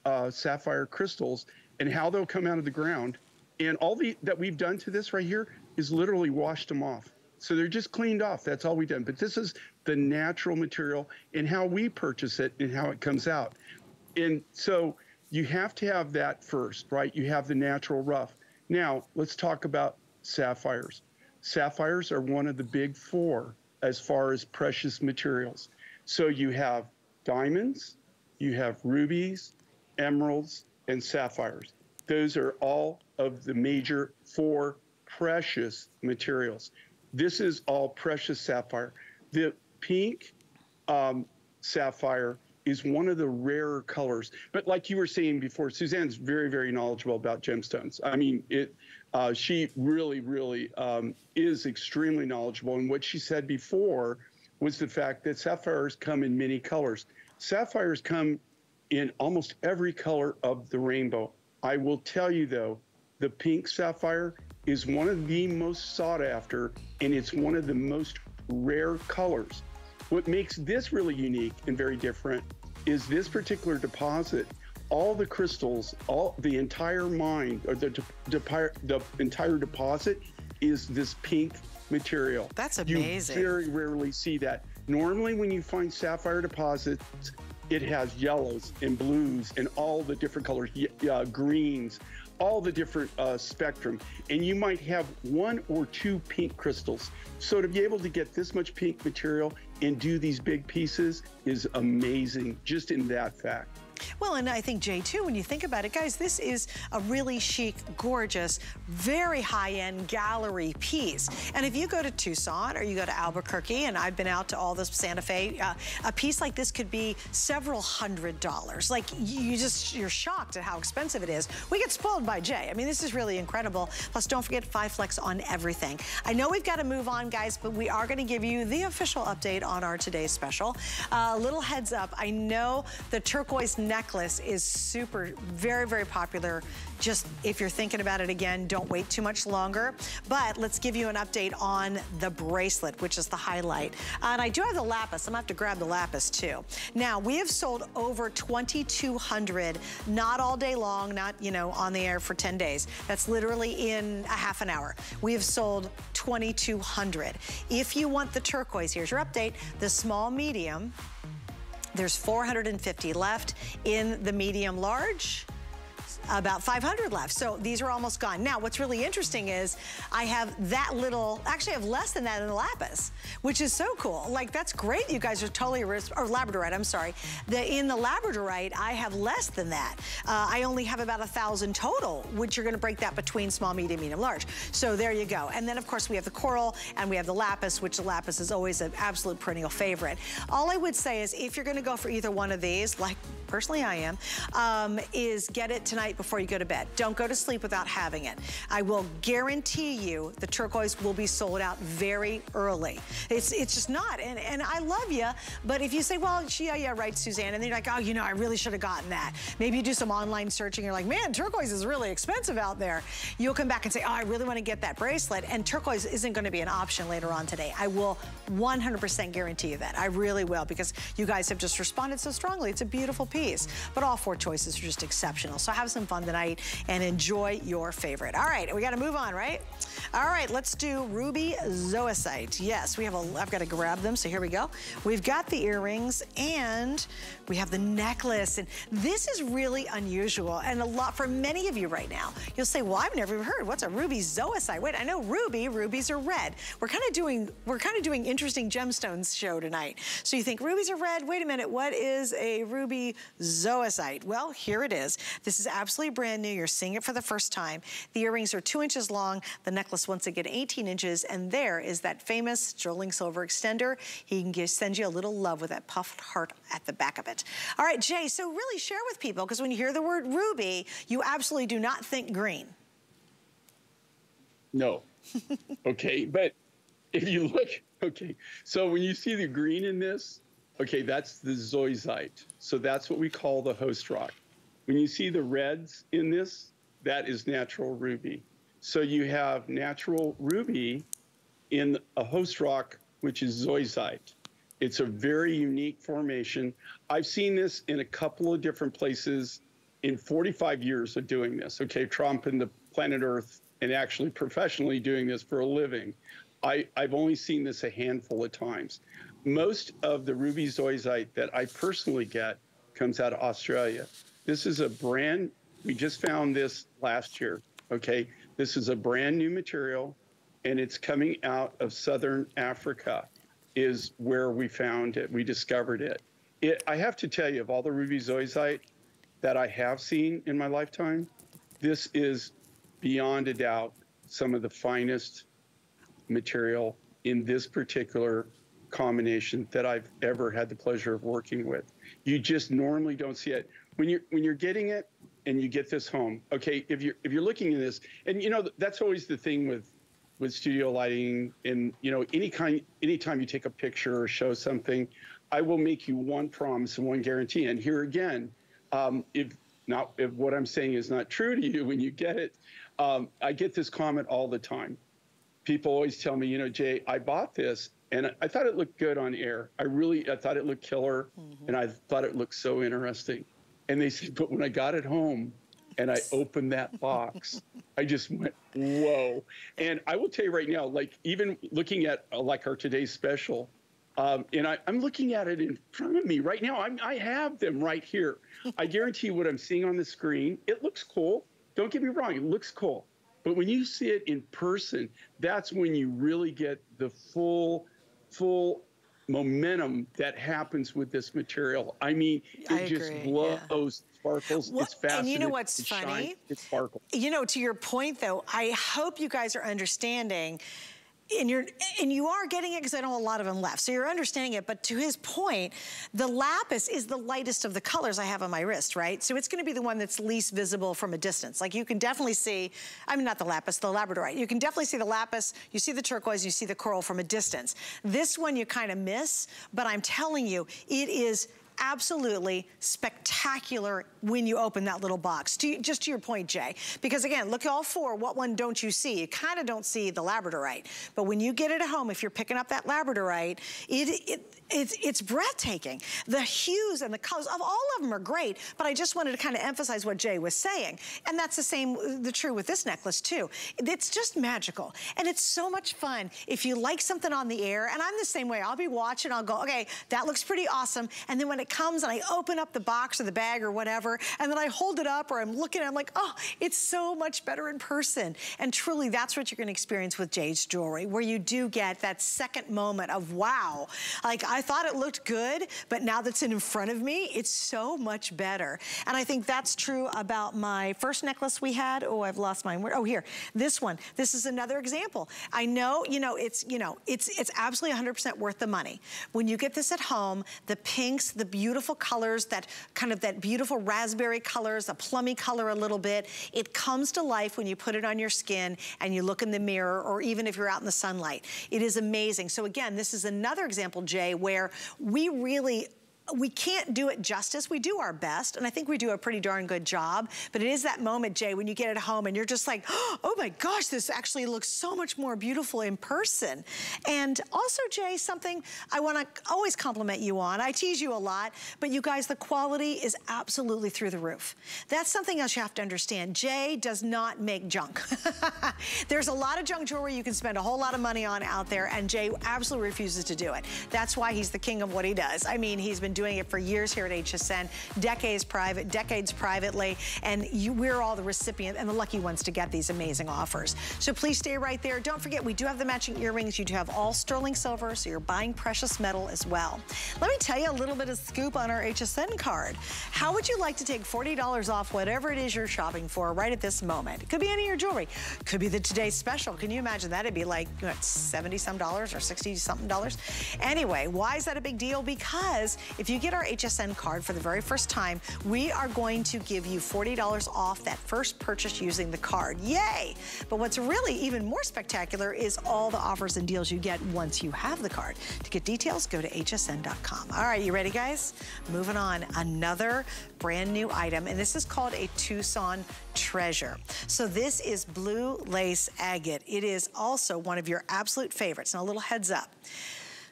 uh, sapphire crystals, and how they'll come out of the ground And all the that we've done to this right here is literally washed them off. So they're just cleaned off. That's all we've done. But this is the natural material and how we purchase it and how it comes out. And so you have to have that first, right? You have the natural rough. Now, let's talk about sapphires. Sapphires are one of the big four as far as precious materials. So you have diamonds, you have rubies, emeralds, and sapphires. Those are all of the major four precious materials. This is all precious sapphire. The pink um, sapphire is one of the rarer colors. But like you were saying before, Suzanne's very, very knowledgeable about gemstones. I mean, it. Uh, she really, really um, is extremely knowledgeable. And what she said before was the fact that sapphires come in many colors. Sapphires come in almost every color of the rainbow. I will tell you though, the pink sapphire is one of the most sought after, and it's one of the most rare colors. What makes this really unique and very different is this particular deposit. All the crystals, all the entire mine, or the, the entire deposit is this pink material. That's amazing. You very rarely see that. Normally, when you find sapphire deposits, it has yellows and blues and all the different colors, uh, greens, all the different uh, spectrum. And you might have one or two pink crystals. So to be able to get this much pink material and do these big pieces is amazing just in that fact. Well, and I think, Jay, too, when you think about it, guys, this is a really chic, gorgeous, very high-end gallery piece. And if you go to Tucson or you go to Albuquerque, and I've been out to all this Santa Fe, uh, a piece like this could be several hundred dollars. Like, you just, you're shocked at how expensive it is. We get spoiled by Jay. I mean, this is really incredible. Plus, don't forget Five Flex on everything. I know we've got to move on, guys, but we are going to give you the official update on our today's special. A uh, little heads up, I know the turquoise necklace is super, very, very popular. Just if you're thinking about it again, don't wait too much longer. But let's give you an update on the bracelet, which is the highlight. And I do have the lapis. I'm gonna have to grab the lapis too. Now, we have sold over 2,200, not all day long, not, you know, on the air for 10 days. That's literally in a half an hour. We have sold 2,200. If you want the turquoise, here's your update. The small medium, there's 450 left in the medium large about 500 left. So these are almost gone. Now, what's really interesting is I have that little, actually I have less than that in the lapis, which is so cool. Like, that's great. You guys are totally, or labradorite, I'm sorry. The, in the labradorite, I have less than that. Uh, I only have about a thousand total, which you're gonna break that between small, medium, medium, large. So there you go. And then of course we have the coral and we have the lapis, which the lapis is always an absolute perennial favorite. All I would say is if you're gonna go for either one of these, like personally I am, um, is get it tonight before you go to bed. Don't go to sleep without having it. I will guarantee you the turquoise will be sold out very early. It's it's just not. And, and I love you, but if you say, well, yeah, yeah, right, Suzanne, and then you're like, oh, you know, I really should have gotten that. Maybe you do some online searching. You're like, man, turquoise is really expensive out there. You'll come back and say, oh, I really want to get that bracelet. And turquoise isn't going to be an option later on today. I will 100% guarantee you that. I really will because you guys have just responded so strongly. It's a beautiful piece. But all four choices are just exceptional. So have some fun tonight and enjoy your favorite. All right, we got to move on, right? All right, let's do ruby zoisite. Yes, we have a, I've got to grab them, so here we go. We've got the earrings and we have the necklace. And this is really unusual and a lot for many of you right now. You'll say, well, I've never heard, what's a ruby zoisite? Wait, I know ruby, rubies are red. We're kind of doing, we're kind of doing interesting gemstones show tonight. So you think rubies are red, wait a minute, what is a ruby zoisite? Well, here it is. This is absolutely brand new. You're seeing it for the first time. The earrings are two inches long. The necklace, once again, 18 inches. And there is that famous sterling silver extender. He can give, send you a little love with that puffed heart at the back of it. All right, Jay, so really share with people, because when you hear the word ruby, you absolutely do not think green. No. <laughs> okay, but if you look, okay, so when you see the green in this, okay, that's the zoisite. So that's what we call the host rock. When you see the reds in this, that is natural ruby. So you have natural ruby in a host rock, which is zoisite. It's a very unique formation. I've seen this in a couple of different places in 45 years of doing this. Okay, Trump in the planet Earth and actually professionally doing this for a living, I, I've only seen this a handful of times. Most of the ruby zoisite that I personally get comes out of Australia. This is a brand, we just found this last year, okay? This is a brand new material and it's coming out of Southern Africa is where we found it, we discovered it. it I have to tell you, of all the ruby zoisite that I have seen in my lifetime, this is beyond a doubt some of the finest material in this particular combination that I've ever had the pleasure of working with. You just normally don't see it. When you're when you're getting it and you get this home, okay, if you're if you're looking at this, and you know that's always the thing with with studio lighting and you know any kind anytime you take a picture or show something, I will make you one promise and one guarantee. And here again, um, if not if what I'm saying is not true to you <laughs> when you get it, um, I get this comment all the time. People always tell me, you know, Jay, I bought this and I thought it looked good on air. I really, I thought it looked killer, mm-hmm. and I thought it looked so interesting. And they said, but when I got it home, and I opened that box, I just went, whoa. And I will tell you right now, like even looking at uh, like our today's special, um, and I, am looking at it in front of me right now. I'm, I have them right here. I guarantee you what I'm seeing on the screen, it looks cool. Don't get me wrong, it looks cool. But when you see it in person, that's when you really get the full, full momentum that happens with this material. I mean, it I just blows. Sparkles. Well, it's. And you know what's funny? it sparkles. You know, to your point though, I hope you guys are understanding and you're and you are getting it because I know a lot of them left. So you're understanding it. But to his point, the lapis is the lightest of the colors I have on my wrist, right? So it's going to be the one that's least visible from a distance. Like you can definitely see, I mean not the lapis, the labradorite. You can definitely see the lapis, you see the turquoise, you see the coral from a distance. This one you kind of miss, but I'm telling you, it is absolutely spectacular when you open that little box. To, just to your point, Jay, because again, look at all four, what one don't you see? You kind of don't see the Labradorite, but when you get it at home, if you're picking up that Labradorite, it, it it's, it's breathtaking. The hues and the colors of all of them are great, but I just wanted to kind of emphasize what Jay was saying. And that's the same, the true with this necklace too. It's just magical. And it's so much fun. If you like something on the air, and I'm the same way, I'll be watching, I'll go, okay, that looks pretty awesome. And then when it comes and I open up the box or the bag or whatever, and then I hold it up or I'm looking, I'm like, oh, it's so much better in person. And truly, that's what you're gonna experience with Jay's jewelry, where you do get that second moment of wow. Like, I thought it looked good, but now that's in front of me, it's so much better. And I think that's true about my first necklace we had. Oh, I've lost mine. Oh, here, this one. This is another example. I know, you know, it's, you know, it's, it's absolutely 100% worth the money. When you get this at home, the pinks, the beautiful colors, that kind of that beautiful raspberry colors, a plummy color a little bit, it comes to life when you put it on your skin and you look in the mirror or even if you're out in the sunlight. It is amazing. So again, this is another example, Jay, where we really we can't do it justice. We do our best, and I think we do a pretty darn good job, but it is that moment, Jay, when you get it home and you're just like, <gasps> oh my gosh, this actually looks so much more beautiful in person. And also, Jay, something I wanna always compliment you on. I tease you a lot, but you guys, the quality is absolutely through the roof. That's something else you have to understand. Jay does not make junk. <laughs> There's a lot of junk jewelry you can spend a whole lot of money on out there, and Jay absolutely refuses to do it. That's why he's the king of what he does. I mean, he's been doing it for years here at HSN, decades private, decades privately, and you, we're all the recipient and the lucky ones to get these amazing offers. So please stay right there. Don't forget, we do have the matching earrings. You do have all sterling silver, so you're buying precious metal as well. Let me tell you a little bit of scoop on our HSN card. How would you like to take $40 off whatever it is you're shopping for right at this moment? It could be any of your jewelry. Could be the today's special. Can you imagine that? It'd be like what, 70 some dollars or 60 something dollars. Anyway, why is that a big deal? Because if if you get our HSN card for the very first time, we are going to give you $40 off that first purchase using the card. Yay! But what's really even more spectacular is all the offers and deals you get once you have the card. To get details, go to hsn.com. All right, you ready, guys? Moving on. Another brand new item, and this is called a Tucson treasure. So this is blue lace agate. It is also one of your absolute favorites. Now, a little heads up.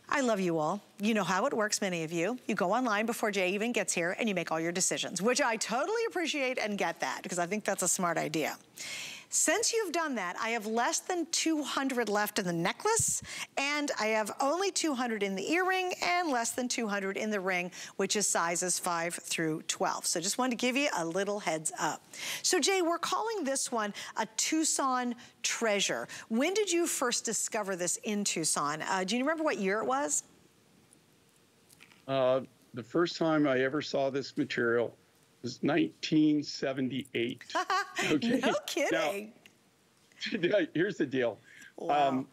I love you all. You know how it works, many of you. You go online before Jay even gets here and you make all your decisions, which I totally appreciate and get that because I think that's a smart idea. Since you've done that, I have less than 200 left in the necklace, and I have only 200 in the earring and less than 200 in the ring, which is sizes 5 through 12. So just wanted to give you a little heads up. So Jay, we're calling this one a Tucson treasure. When did you first discover this in Tucson? Uh, do you remember what year it was? Uh, the first time I ever saw this material was 1978. <laughs> okay. no kidding. <laughs> Now, here's the deal. Wow. Um,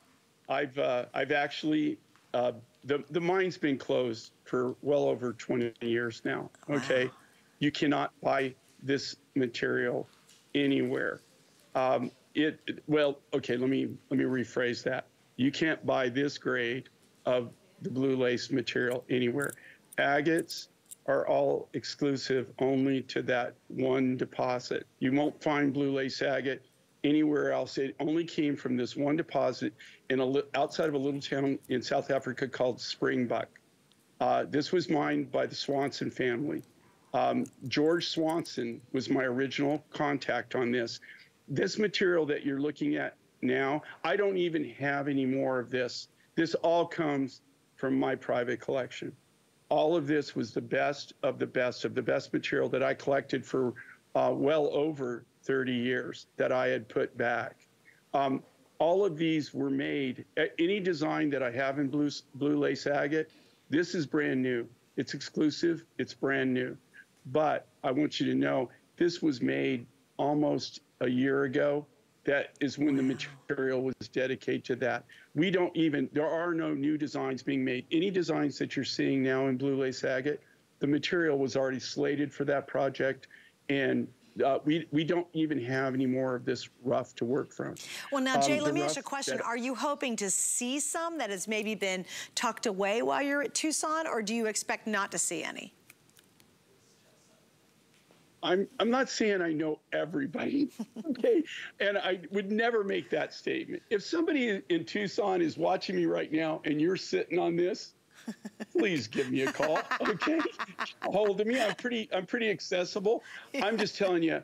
I've uh, I've actually uh, the the mine's been closed for well over 20 years now. Okay, wow. you cannot buy this material anywhere. Um, it well, okay. Let me let me rephrase that. You can't buy this grade of the blue lace material anywhere. Agates are all exclusive only to that one deposit. You won't find blue lace agate anywhere else. It only came from this one deposit in a outside of a little town in South Africa called Springbok. Uh, this was mined by the Swanson family. Um, George Swanson was my original contact on this. This material that you're looking at now, I don't even have any more of this. This all comes from my private collection all of this was the best of the best of the best material that I collected for uh, well over 30 years that I had put back. Um, all of these were made. Any design that I have in blue, blue lace agate, this is brand new. It's exclusive. It's brand new. But I want you to know this was made almost a year ago that is when the material was dedicated to that. We don't even, there are no new designs being made. Any designs that you're seeing now in Blue Lace Agate, the material was already slated for that project. And uh, we, we don't even have any more of this rough to work from. Well, now, Jay, um, let me ask you a question. That, are you hoping to see some that has maybe been tucked away while you're at Tucson, or do you expect not to see any? I'm I'm not saying I know everybody, <laughs> okay? and I would never make that statement. If somebody in Tucson is watching me right now and you're sitting on this, <laughs> please give me a call, okay? Hold of me. I'm pretty I'm pretty accessible. I'm just telling you,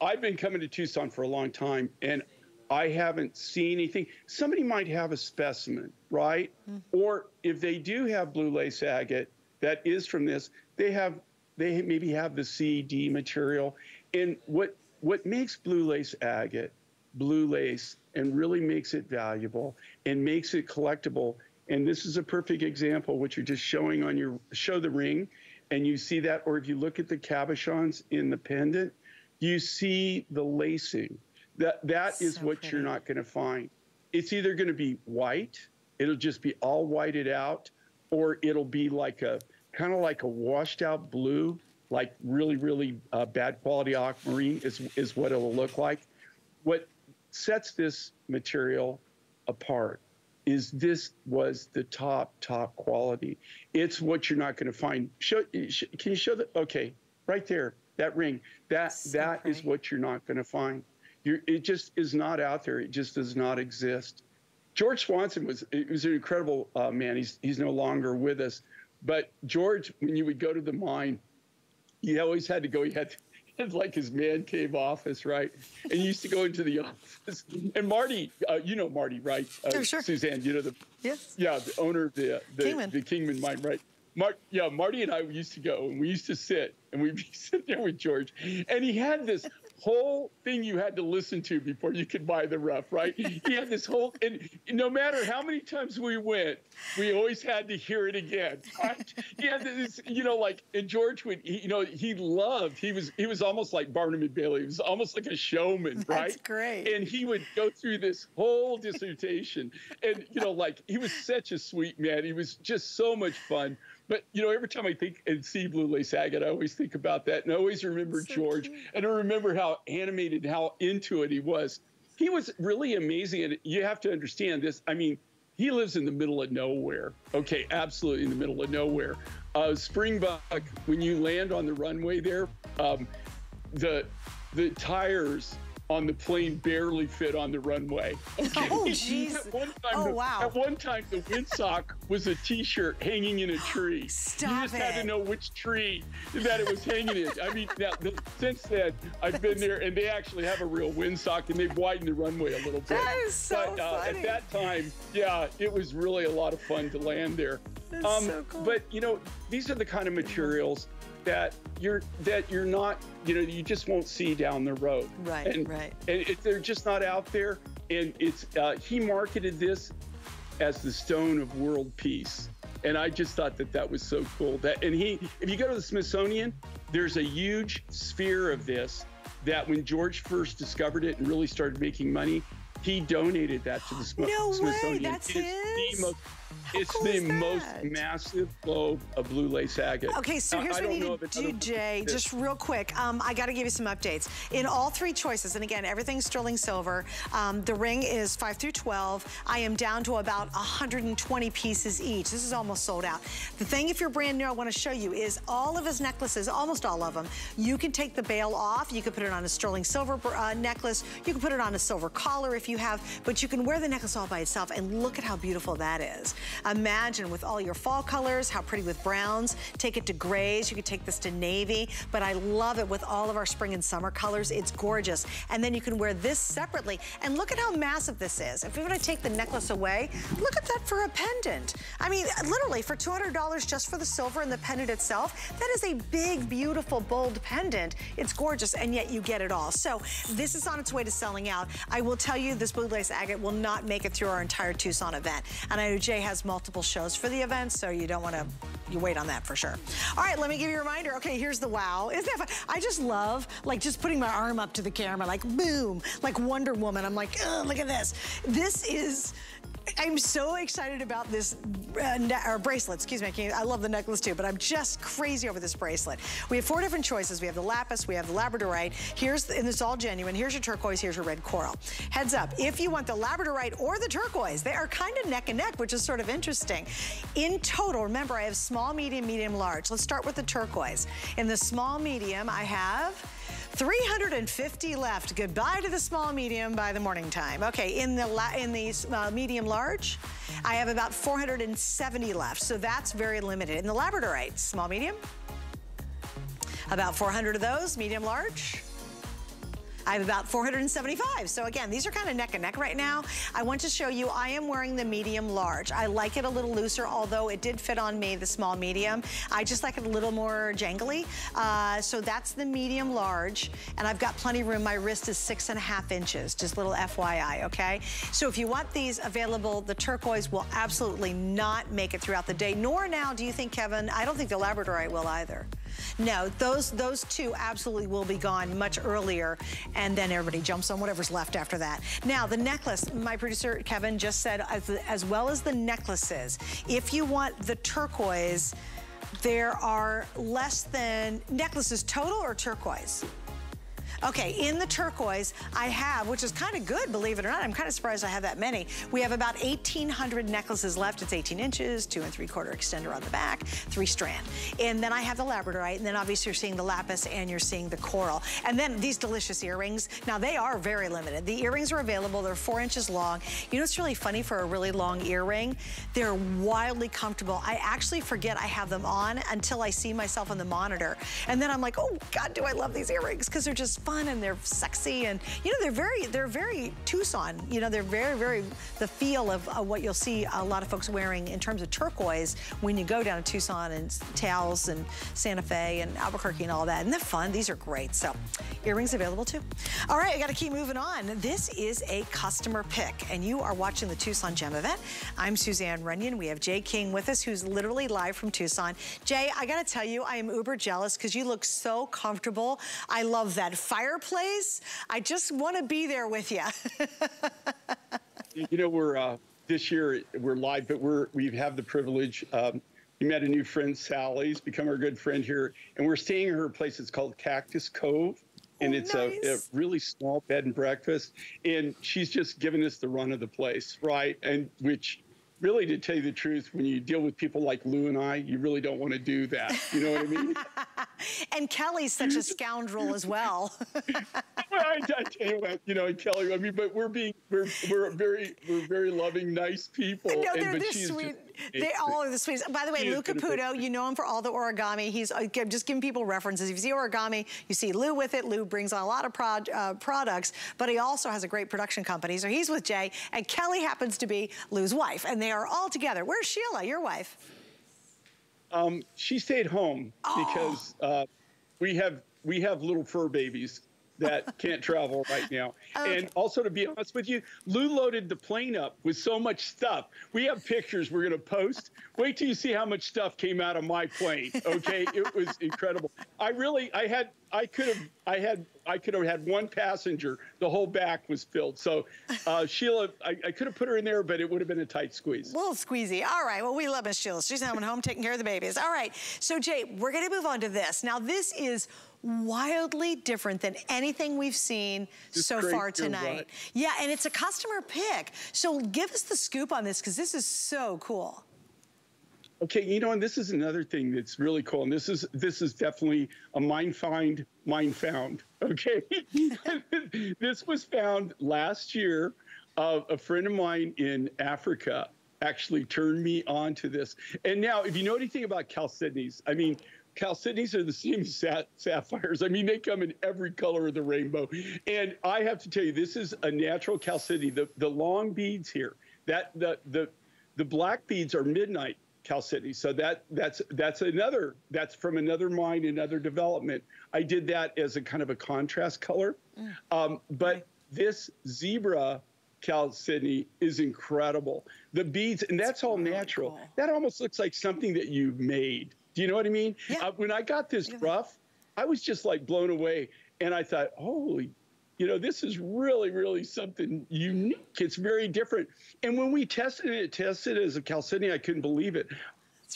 I've been coming to Tucson for a long time and I haven't seen anything. Somebody might have a specimen, right? Mm. Or if they do have blue lace agate that is from this, they have they maybe have the CD material. And what what makes blue lace agate blue lace and really makes it valuable and makes it collectible. And this is a perfect example, what you're just showing on your show the ring, and you see that, or if you look at the cabochons in the pendant, you see the lacing. That that so is what pretty. you're not going to find. It's either going to be white, it'll just be all whited out, or it'll be like a kind of like a washed out blue, like really, really uh, bad quality aquamarine is, is what it'll look like. What sets this material apart is this was the top, top quality. It's what you're not going to find. Show, can you show that? Okay, right there, that ring. That so that is what you're not going to find. You're, it just is not out there. It just does not exist. George Swanson was, was an incredible uh, man. He's, he's no longer with us. But George, when you would go to the mine, he always had to go. He had, he <laughs> had like his man cave office, right? And he used to go into the <laughs> office. And Marty, uh, you know Marty, right? Uh, oh, sure. Suzanne, you know the yes, yeah, the owner of the the Kingman, the Kingman mine, right? Yeah, Marty and I used to go and we used to sit and we'd be <laughs> sitting there with George, and he had this whole thing you had to listen to before you could buy the rough, right? <laughs> he had this whole, and no matter how many times we went, we always had to hear it again. <laughs> Right? He had this, you know, like, and George would, he, you know, he loved, he was, he was almost like Barnum and Bailey. He was almost like a showman, right? That's great. And he would go through this whole dissertation. and, you know, like, he was such a sweet man. He was just so much fun. But you know, every time I think and see Blue Lace Agate, I always think about that, and I always remember so George, cute. and I remember how animated, how into it he was. He was really amazing, and you have to understand this. I mean, he lives in the middle of nowhere. Okay, absolutely in the middle of nowhere. Uh, Springbok, when you land on the runway there, um, the the tires on the plane barely fit on the runway. Okay? <laughs> Oh, jeez. oh, wow. At one time, the windsock was a T-shirt hanging in a tree. <gasps> Stop You just it. had to know which tree that it was hanging in. I mean, now, the, since then, I've been there, and they actually have a real windsock, and they've widened the runway a little bit. That is so but uh, funny. at that time, yeah, it was really a lot of fun to land there. That's Um, so cool. But you know, these are the kind of materials that you're that you're not, you know, you just won't see down the road. Right, and, right. And it, they're just not out there. And it's uh, he marketed this as the stone of world peace. And I just thought that that was so cool. That and he, if you go to the Smithsonian, there's a huge sphere of this. That when George first discovered it and really started making money, he donated that to the Smi- No way, Smithsonian. that's It is the his? most- it's cool the most massive globe of blue lace agate. Okay, so here's what know need to do, Jay, just real quick. Um, I got to give you some updates. In all three choices, and again, everything's sterling silver. Um, the ring is 5 through 12. I am down to about 120 pieces each. This is almost sold out. The thing, if you're brand new, I want to show you is all of his necklaces, almost all of them, you can take the bail off. You can put it on a sterling silver uh, necklace. You can put it on a silver collar if you have, but you can wear the necklace all by itself, and look at how beautiful that is. Imagine with all your fall colors, how pretty with browns. Take it to grays. You could take this to navy, but I love it with all of our spring and summer colors. It's gorgeous. And then you can wear this separately. And look at how massive this is. If we were to take the necklace away, look at that for a pendant. I mean, literally for $200 just for the silver and the pendant itself, that is a big, beautiful, bold pendant. It's gorgeous, and yet you get it all. So this is on its way to selling out. I will tell you, this blue lace agate will not make it through our entire Tucson event. And I know Jay has multiple shows for the event, so you don't want to, you wait on that for sure. All right, let me give you a reminder. Okay, here's the wow. Isn't that fun? I just love, like, just putting my arm up to the camera, like, boom, like Wonder Woman. I'm like, look at this. This is, I'm so excited about this uh, bracelet. Excuse me. I, I love the necklace too, but I'm just crazy over this bracelet. We have four different choices. We have the lapis, we have the labradorite. Here's and it's all genuine. Here's your turquoise. Here's your red coral. Heads up, if you want the labradorite or the turquoise, they are kind of neck and neck, which is sort of interesting. In total, remember I have small, medium, medium, large. Let's start with the turquoise. In the small, medium, I have 350 left. Goodbye to the small medium by the morning time. Okay, in the in the uh, medium large, I have about 470 left. So that's very limited. In the Labradorite, small medium, about 400 of those, medium large. I have about 475. So again, these are kind of neck and neck right now. I want to show you, I am wearing the medium large. I like it a little looser, although it did fit on me, the small medium. I just like it a little more jangly. Uh, so that's the medium large. And I've got plenty of room. My wrist is six and a half inches, just little FYI, okay? So if you want these available, the turquoise will absolutely not make it throughout the day, nor now do you think, Kevin, I don't think the Labradorite will either. No, those those two absolutely will be gone much earlier, and then everybody jumps on whatever's left after that. Now, the necklace, my producer Kevin just said, as, as well as the necklaces, if you want the turquoise, there are less than necklaces total or turquoise? Okay, in the turquoise, I have, which is kind of good, believe it or not. I'm kind of surprised I have that many. We have about 1,800 necklaces left. It's 18 inches, two and three quarter extender on the back, three strand. And then I have the labradorite, and then obviously you're seeing the lapis and you're seeing the coral. And then these delicious earrings. Now they are very limited. The earrings are available. They're four inches long. You know what's really funny for a really long earring? They're wildly comfortable. I actually forget I have them on until I see myself on the monitor. And then I'm like, oh God, do I love these earrings? Because they're just fun and they're sexy and you know they're very they're very Tucson. You know they're very very the feel of uh, what you'll see a lot of folks wearing in terms of turquoise when you go down to Tucson and Taos and Santa Fe and Albuquerque and all that. And they're fun. These are great. So earrings available too. All right, I got to keep moving on. This is a customer pick and you are watching the Tucson Gem event. I'm Suzanne Runyan. We have Jay King with us who's literally live from Tucson. Jay, I got to tell you, I am uber jealous because you look so comfortable. I love that fireplace. I just want to be there with you. <laughs> you know, we're uh, this year we're live, but we're we have the privilege. Um, we met a new friend, Sally's become our good friend here, and we're staying at her place. It's called Cactus Cove, and Oh, it's a, a really small bed and breakfast. And she's just given us the run of the place, right? And which. Really, to tell you the truth, when you deal with people like Lou and I, you really don't want to do that. You know what I mean? <laughs> and Kelly's such a scoundrel as well. well, <laughs> I, I, tell you what, you know, Kelly. I mean, but we're being we're we're very we're very loving, nice people. No, they're and, this sweet. They all are the sweetest. By the way, Lou Caputo, you know him for all the origami. He's uh, just giving people references. If you see origami, you see Lou with it. Lou brings on a lot of uh, products, but he also has a great production company. So he's with Jay, and Kelly happens to be Lou's wife, and they are all together. Where's Sheila, your wife? Um, she stayed home oh. because uh, we have we have little fur babies that can't travel right now. <laughs> Okay. And also, to be honest with you, Lou loaded the plane up with so much stuff. We have pictures we're going to post. Wait till you see how much stuff came out of my plane. Okay, it was incredible. I really, I had, I could have, I had, I could have had one passenger. The whole back was filled. So, uh, Sheila, I, I could have put her in there, but it would have been a tight squeeze. A little squeezy. All right. Well, we love Miss Sheila. She's coming home taking care of the babies. All right. So, Jay, we're going to move on to this. Now, this is wildly different than anything we've seen it's so far tonight. Yeah, and it's a customer pick. So give us the scoop on this because this is so cool. Okay, you know, and this is another thing that's really cool, and this is this is definitely a mine find, mine found. <laughs> Okay, <laughs> this was found last year. Uh, a friend of mine in Africa actually turned me on to this, and now if you know anything about chalcedonies, I mean, Chalcedonies are the <laughs> same sapphires. I mean, they come in every color of the rainbow. And I have to tell you, this is a natural chalcedony. The the long beads here, that the the the black beads are midnight chalcedony. So that that's that's another that's from another mine, another development. I did that as a kind of a contrast color. Mm. Um, but this zebra chalcedony is incredible. The beads, and that's all natural. Cool. That almost looks like something that you made. Do you know what I mean? Yeah. Uh, when I got this rough, I was just like blown away. And I thought, holy, you know, this is really, really something unique. It's very different. And when we tested it, tested it as a chalcedony, I couldn't believe it.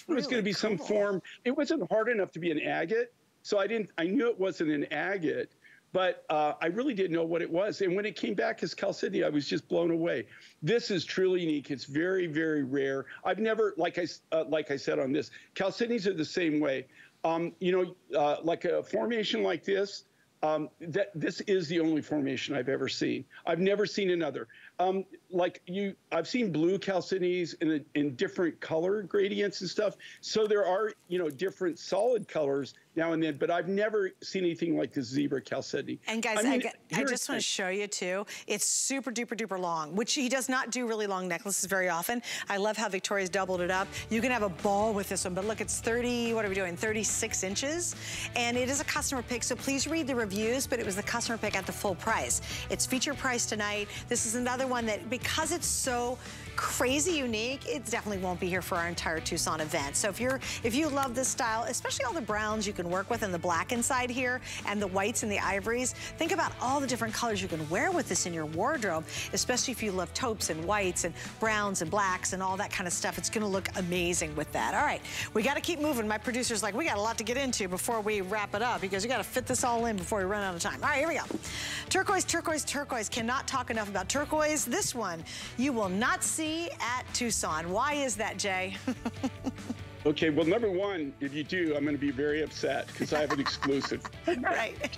Really it was going to be cool. some form. It wasn't hard enough to be an agate. So I didn't, I knew it wasn't an agate, but uh, I really didn't know what it was. And when it came back as chalcedony, I was just blown away. This is truly unique. It's very, very rare. I've never, like I, uh, like I said on this, chalcedonies are the same way. Um, you know, uh, like a formation like this, um, that this is the only formation I've ever seen. I've never seen another. Um, like you, I've seen blue chalcedonies in, in different color gradients and stuff. So there are, you know, different solid colors now and then, but I've never seen anything like this zebra chalcedony. And guys, I, mean, I, I just want to show you too. It's super duper duper long, which he does not do really long necklaces very often. I love how Victoria's doubled it up. You can have a ball with this one, but look, it's 30, what are we doing, 36 inches? And it is a customer pick, so please read the reviews, but it was the customer pick at the full price. It's feature price tonight. This is another one that, because it's so crazy unique, it definitely won't be here for our entire Tucson event. So if you're if you love this style, especially all the browns you can work with and the black inside here and the whites and the ivories, think about all the different colors you can wear with this in your wardrobe, especially if you love taupes and whites and browns and blacks and all that kind of stuff. It's gonna look amazing with that. All right, we gotta keep moving. My producer's like, we got a lot to get into before we wrap it up because you gotta fit this all in before we run out of time. All right, here we go. Turquoise, turquoise, turquoise. Cannot talk enough about turquoise. This one, you will not see at Tucson. Why is that, Jay? <laughs> Okay, well, number one, if you do, I'm going to be very upset because I have an exclusive. <laughs> right.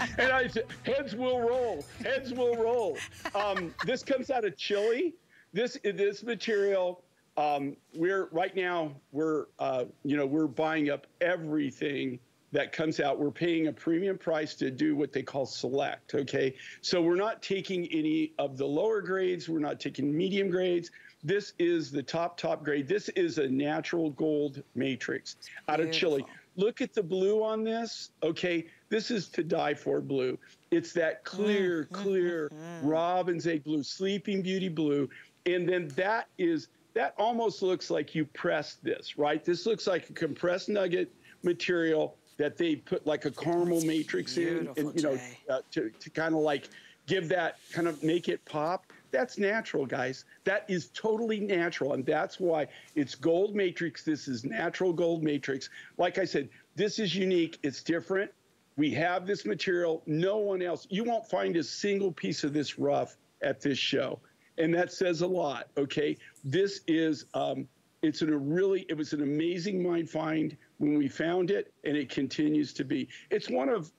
<laughs> and I said, heads will roll. Heads will roll. Um, this comes out of Chile. This this material. Um, we're right now. We're uh, you know we're buying up everything that comes out, we're paying a premium price to do what they call select. Okay. So we're not taking any of the lower grades, we're not taking medium grades. This is the top, top grade. This is a natural gold matrix out Beautiful. of Chile. Look at the blue on this. Okay. This is to die for blue. It's that clear, mm-hmm. clear mm-hmm. robin's egg blue, sleeping beauty blue. And then that is, that almost looks like you pressed this, right? This looks like a compressed nugget material that they put like a caramel That's matrix in, and you know, uh, to to kind of like give that kind of make it pop. That's natural, guys. That is totally natural, and that's why it's gold matrix. This is natural gold matrix. Like I said, this is unique. It's different. We have this material. No one else. You won't find a single piece of this rough at this show, and that says a lot. Okay, this is. Um, it's a really, it was an amazing mine find when we found it, and it continues to be. It's one of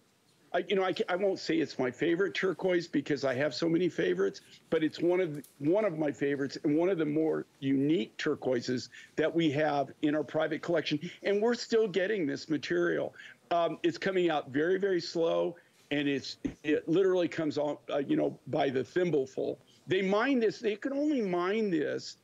I, you know, I, I won't say it's my favorite turquoise because I have so many favorites, but it's one of one of my favorites and one of the more unique turquoises that we have in our private collection. And we're still getting this material. Um, it's coming out very, very slow, and it's it literally comes on, uh, you know, by the thimbleful. They mine this. They can only mine this.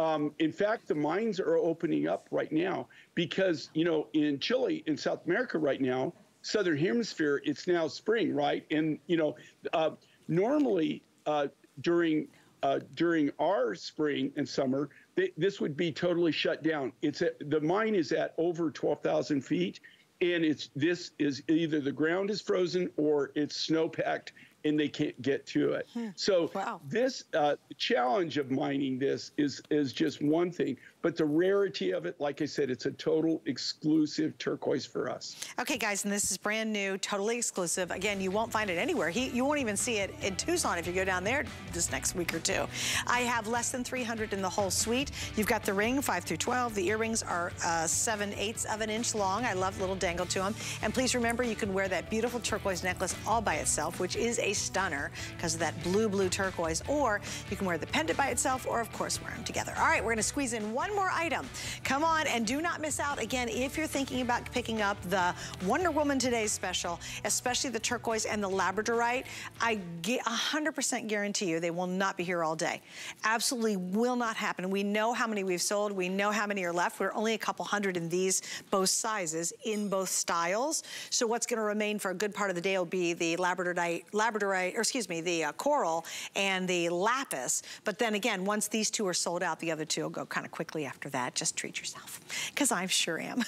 Um, in fact, the mines are opening up right now because you know in Chile, in South America, right now southern hemisphere, it's now spring, right? And you know, uh, normally uh, during uh, during our spring and summer, they, this would be totally shut down. It's at, the mine is at over twelve thousand feet, and it's this is either the ground is frozen or it's snow packed and they can't get to it. Hmm. So wow. this uh, challenge of mining this is is just one thing, but the rarity of it, like I said, it's a total exclusive turquoise for us. Okay, guys, and this is brand new, totally exclusive. Again, you won't find it anywhere. He, you won't even see it in Tucson if you go down there this next week or two. I have less than 300 in the whole suite. You've got the ring, 5 through 12. The earrings are uh, 7 eighths of an inch long. I love little dangle to them. And please remember, you can wear that beautiful turquoise necklace all by itself, which is a stunner because of that blue, blue turquoise. Or you can wear the pendant by itself, or of course, wear them together. All right, we're going to squeeze in one more item. Come on and do not miss out. Again, if you're thinking about picking up the Wonder Woman Today's special, especially the turquoise and the labradorite, I 100% guarantee you they will not be here all day. Absolutely will not happen. We know how many we've sold. We know how many are left. We're only a couple hundred in these both sizes in both styles. So what's going to remain for a good part of the day will be the labradorite, labradorite, or excuse me, the uh, coral and the lapis. But then again, once these two are sold out, the other two will go kind of quickly after that that, just treat yourself, because I sure am.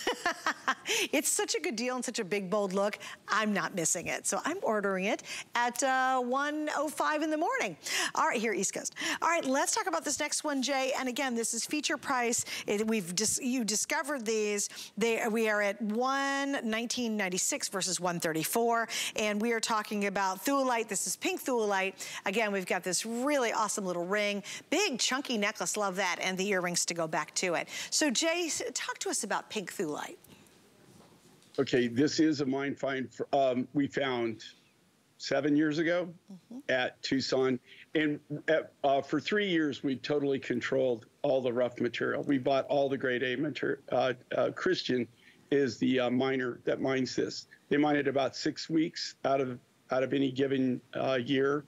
<laughs> it's such a good deal and such a big, bold look. I'm not missing it. So I'm ordering it at uh, 1.05 in the morning. All right, here, East Coast. All right, let's talk about this next one, Jay. And again, this is feature price. It, we've dis you discovered these. They, we are at 119.96 versus 134. And we are talking about Thulite. This is pink Thulite. Again, we've got this really awesome little ring. Big, chunky necklace. Love that. And the earrings to go back to it. So Jay, talk to us about pink thulite. Okay, this is a mine find for, um, we found seven years ago mm -hmm. at Tucson. And at, uh, for three years, we totally controlled all the rough material. We bought all the grade A material. Uh, uh, Christian is the uh, miner that mines this. They mine it about six weeks out of out of any given uh, year.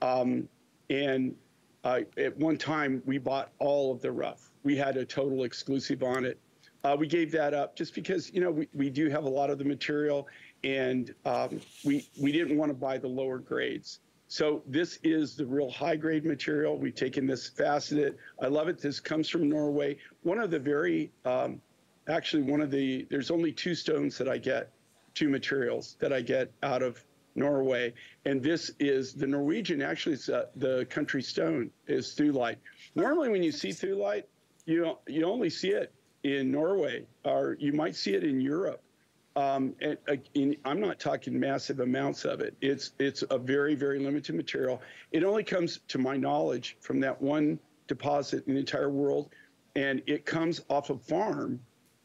Um, and uh, at one time, we bought all of the rough we had a total exclusive on it. Uh, we gave that up just because you know we, we do have a lot of the material, and um, we we didn't want to buy the lower grades. So this is the real high grade material. We've taken this faceted. I love it. This comes from Norway. One of the very um, actually one of the there's only two stones that I get, two materials that I get out of Norway, and this is the Norwegian. Actually, it's uh, the country stone is thulite. Normally, when you see thulite, you you only see it in Norway, or you might see it in Europe. Um, and uh, in, I'm not talking massive amounts of it. It's it's a very very limited material. It only comes, to my knowledge, from that one deposit in the entire world, and it comes off a farm,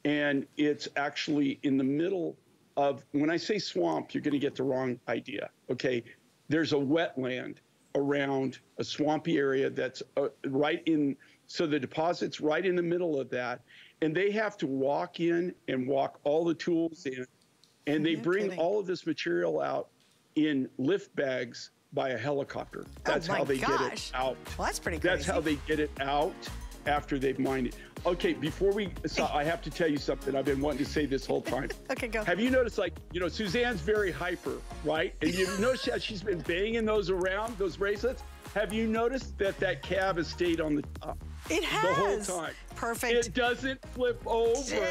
and it's actually in the middle of. When I say swamp, you're going to get the wrong idea. Okay, there's a wetland around a swampy area that's uh, right in so the deposit's right in the middle of that. And they have to walk in and walk all the tools in. And they bring kidding. all of this material out in lift bags by a helicopter. Oh that's oh how they gosh. get it out. Well, that's pretty crazy. That's how they get it out after they've mined it. Okay, before we, so I have to tell you something. I've been wanting to say this whole time. <laughs> okay, go. Have you noticed, like, you know, Suzanne's very hyper, right? And you notice how she's been banging those around, those bracelets? Have you noticed that that cab has stayed on the top? It has. The whole time. Perfect. It doesn't flip over.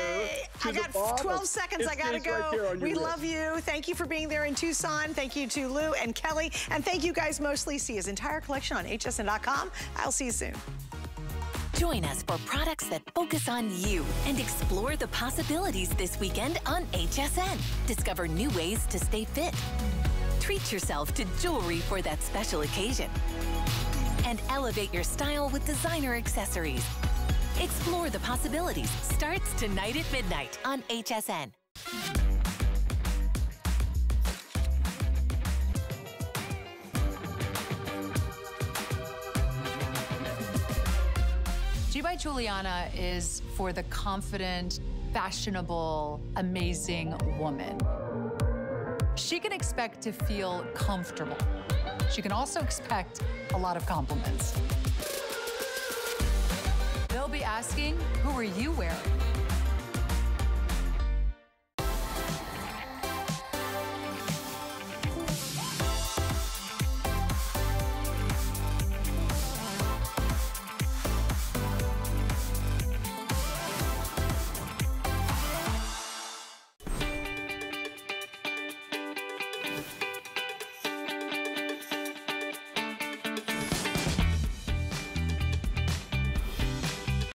I got 12 seconds. It I got to go. Right we wrist. love you. Thank you for being there in Tucson. Thank you to Lou and Kelly. And thank you guys mostly. See his entire collection on hsn.com. I'll see you soon. Join us for products that focus on you and explore the possibilities this weekend on HSN. Discover new ways to stay fit. Treat yourself to jewelry for that special occasion and elevate your style with designer accessories. Explore the possibilities starts tonight at midnight on HSN. G by Giuliana is for the confident, fashionable, amazing woman. She can expect to feel comfortable. She can also expect a lot of compliments. They'll be asking, who are you wearing?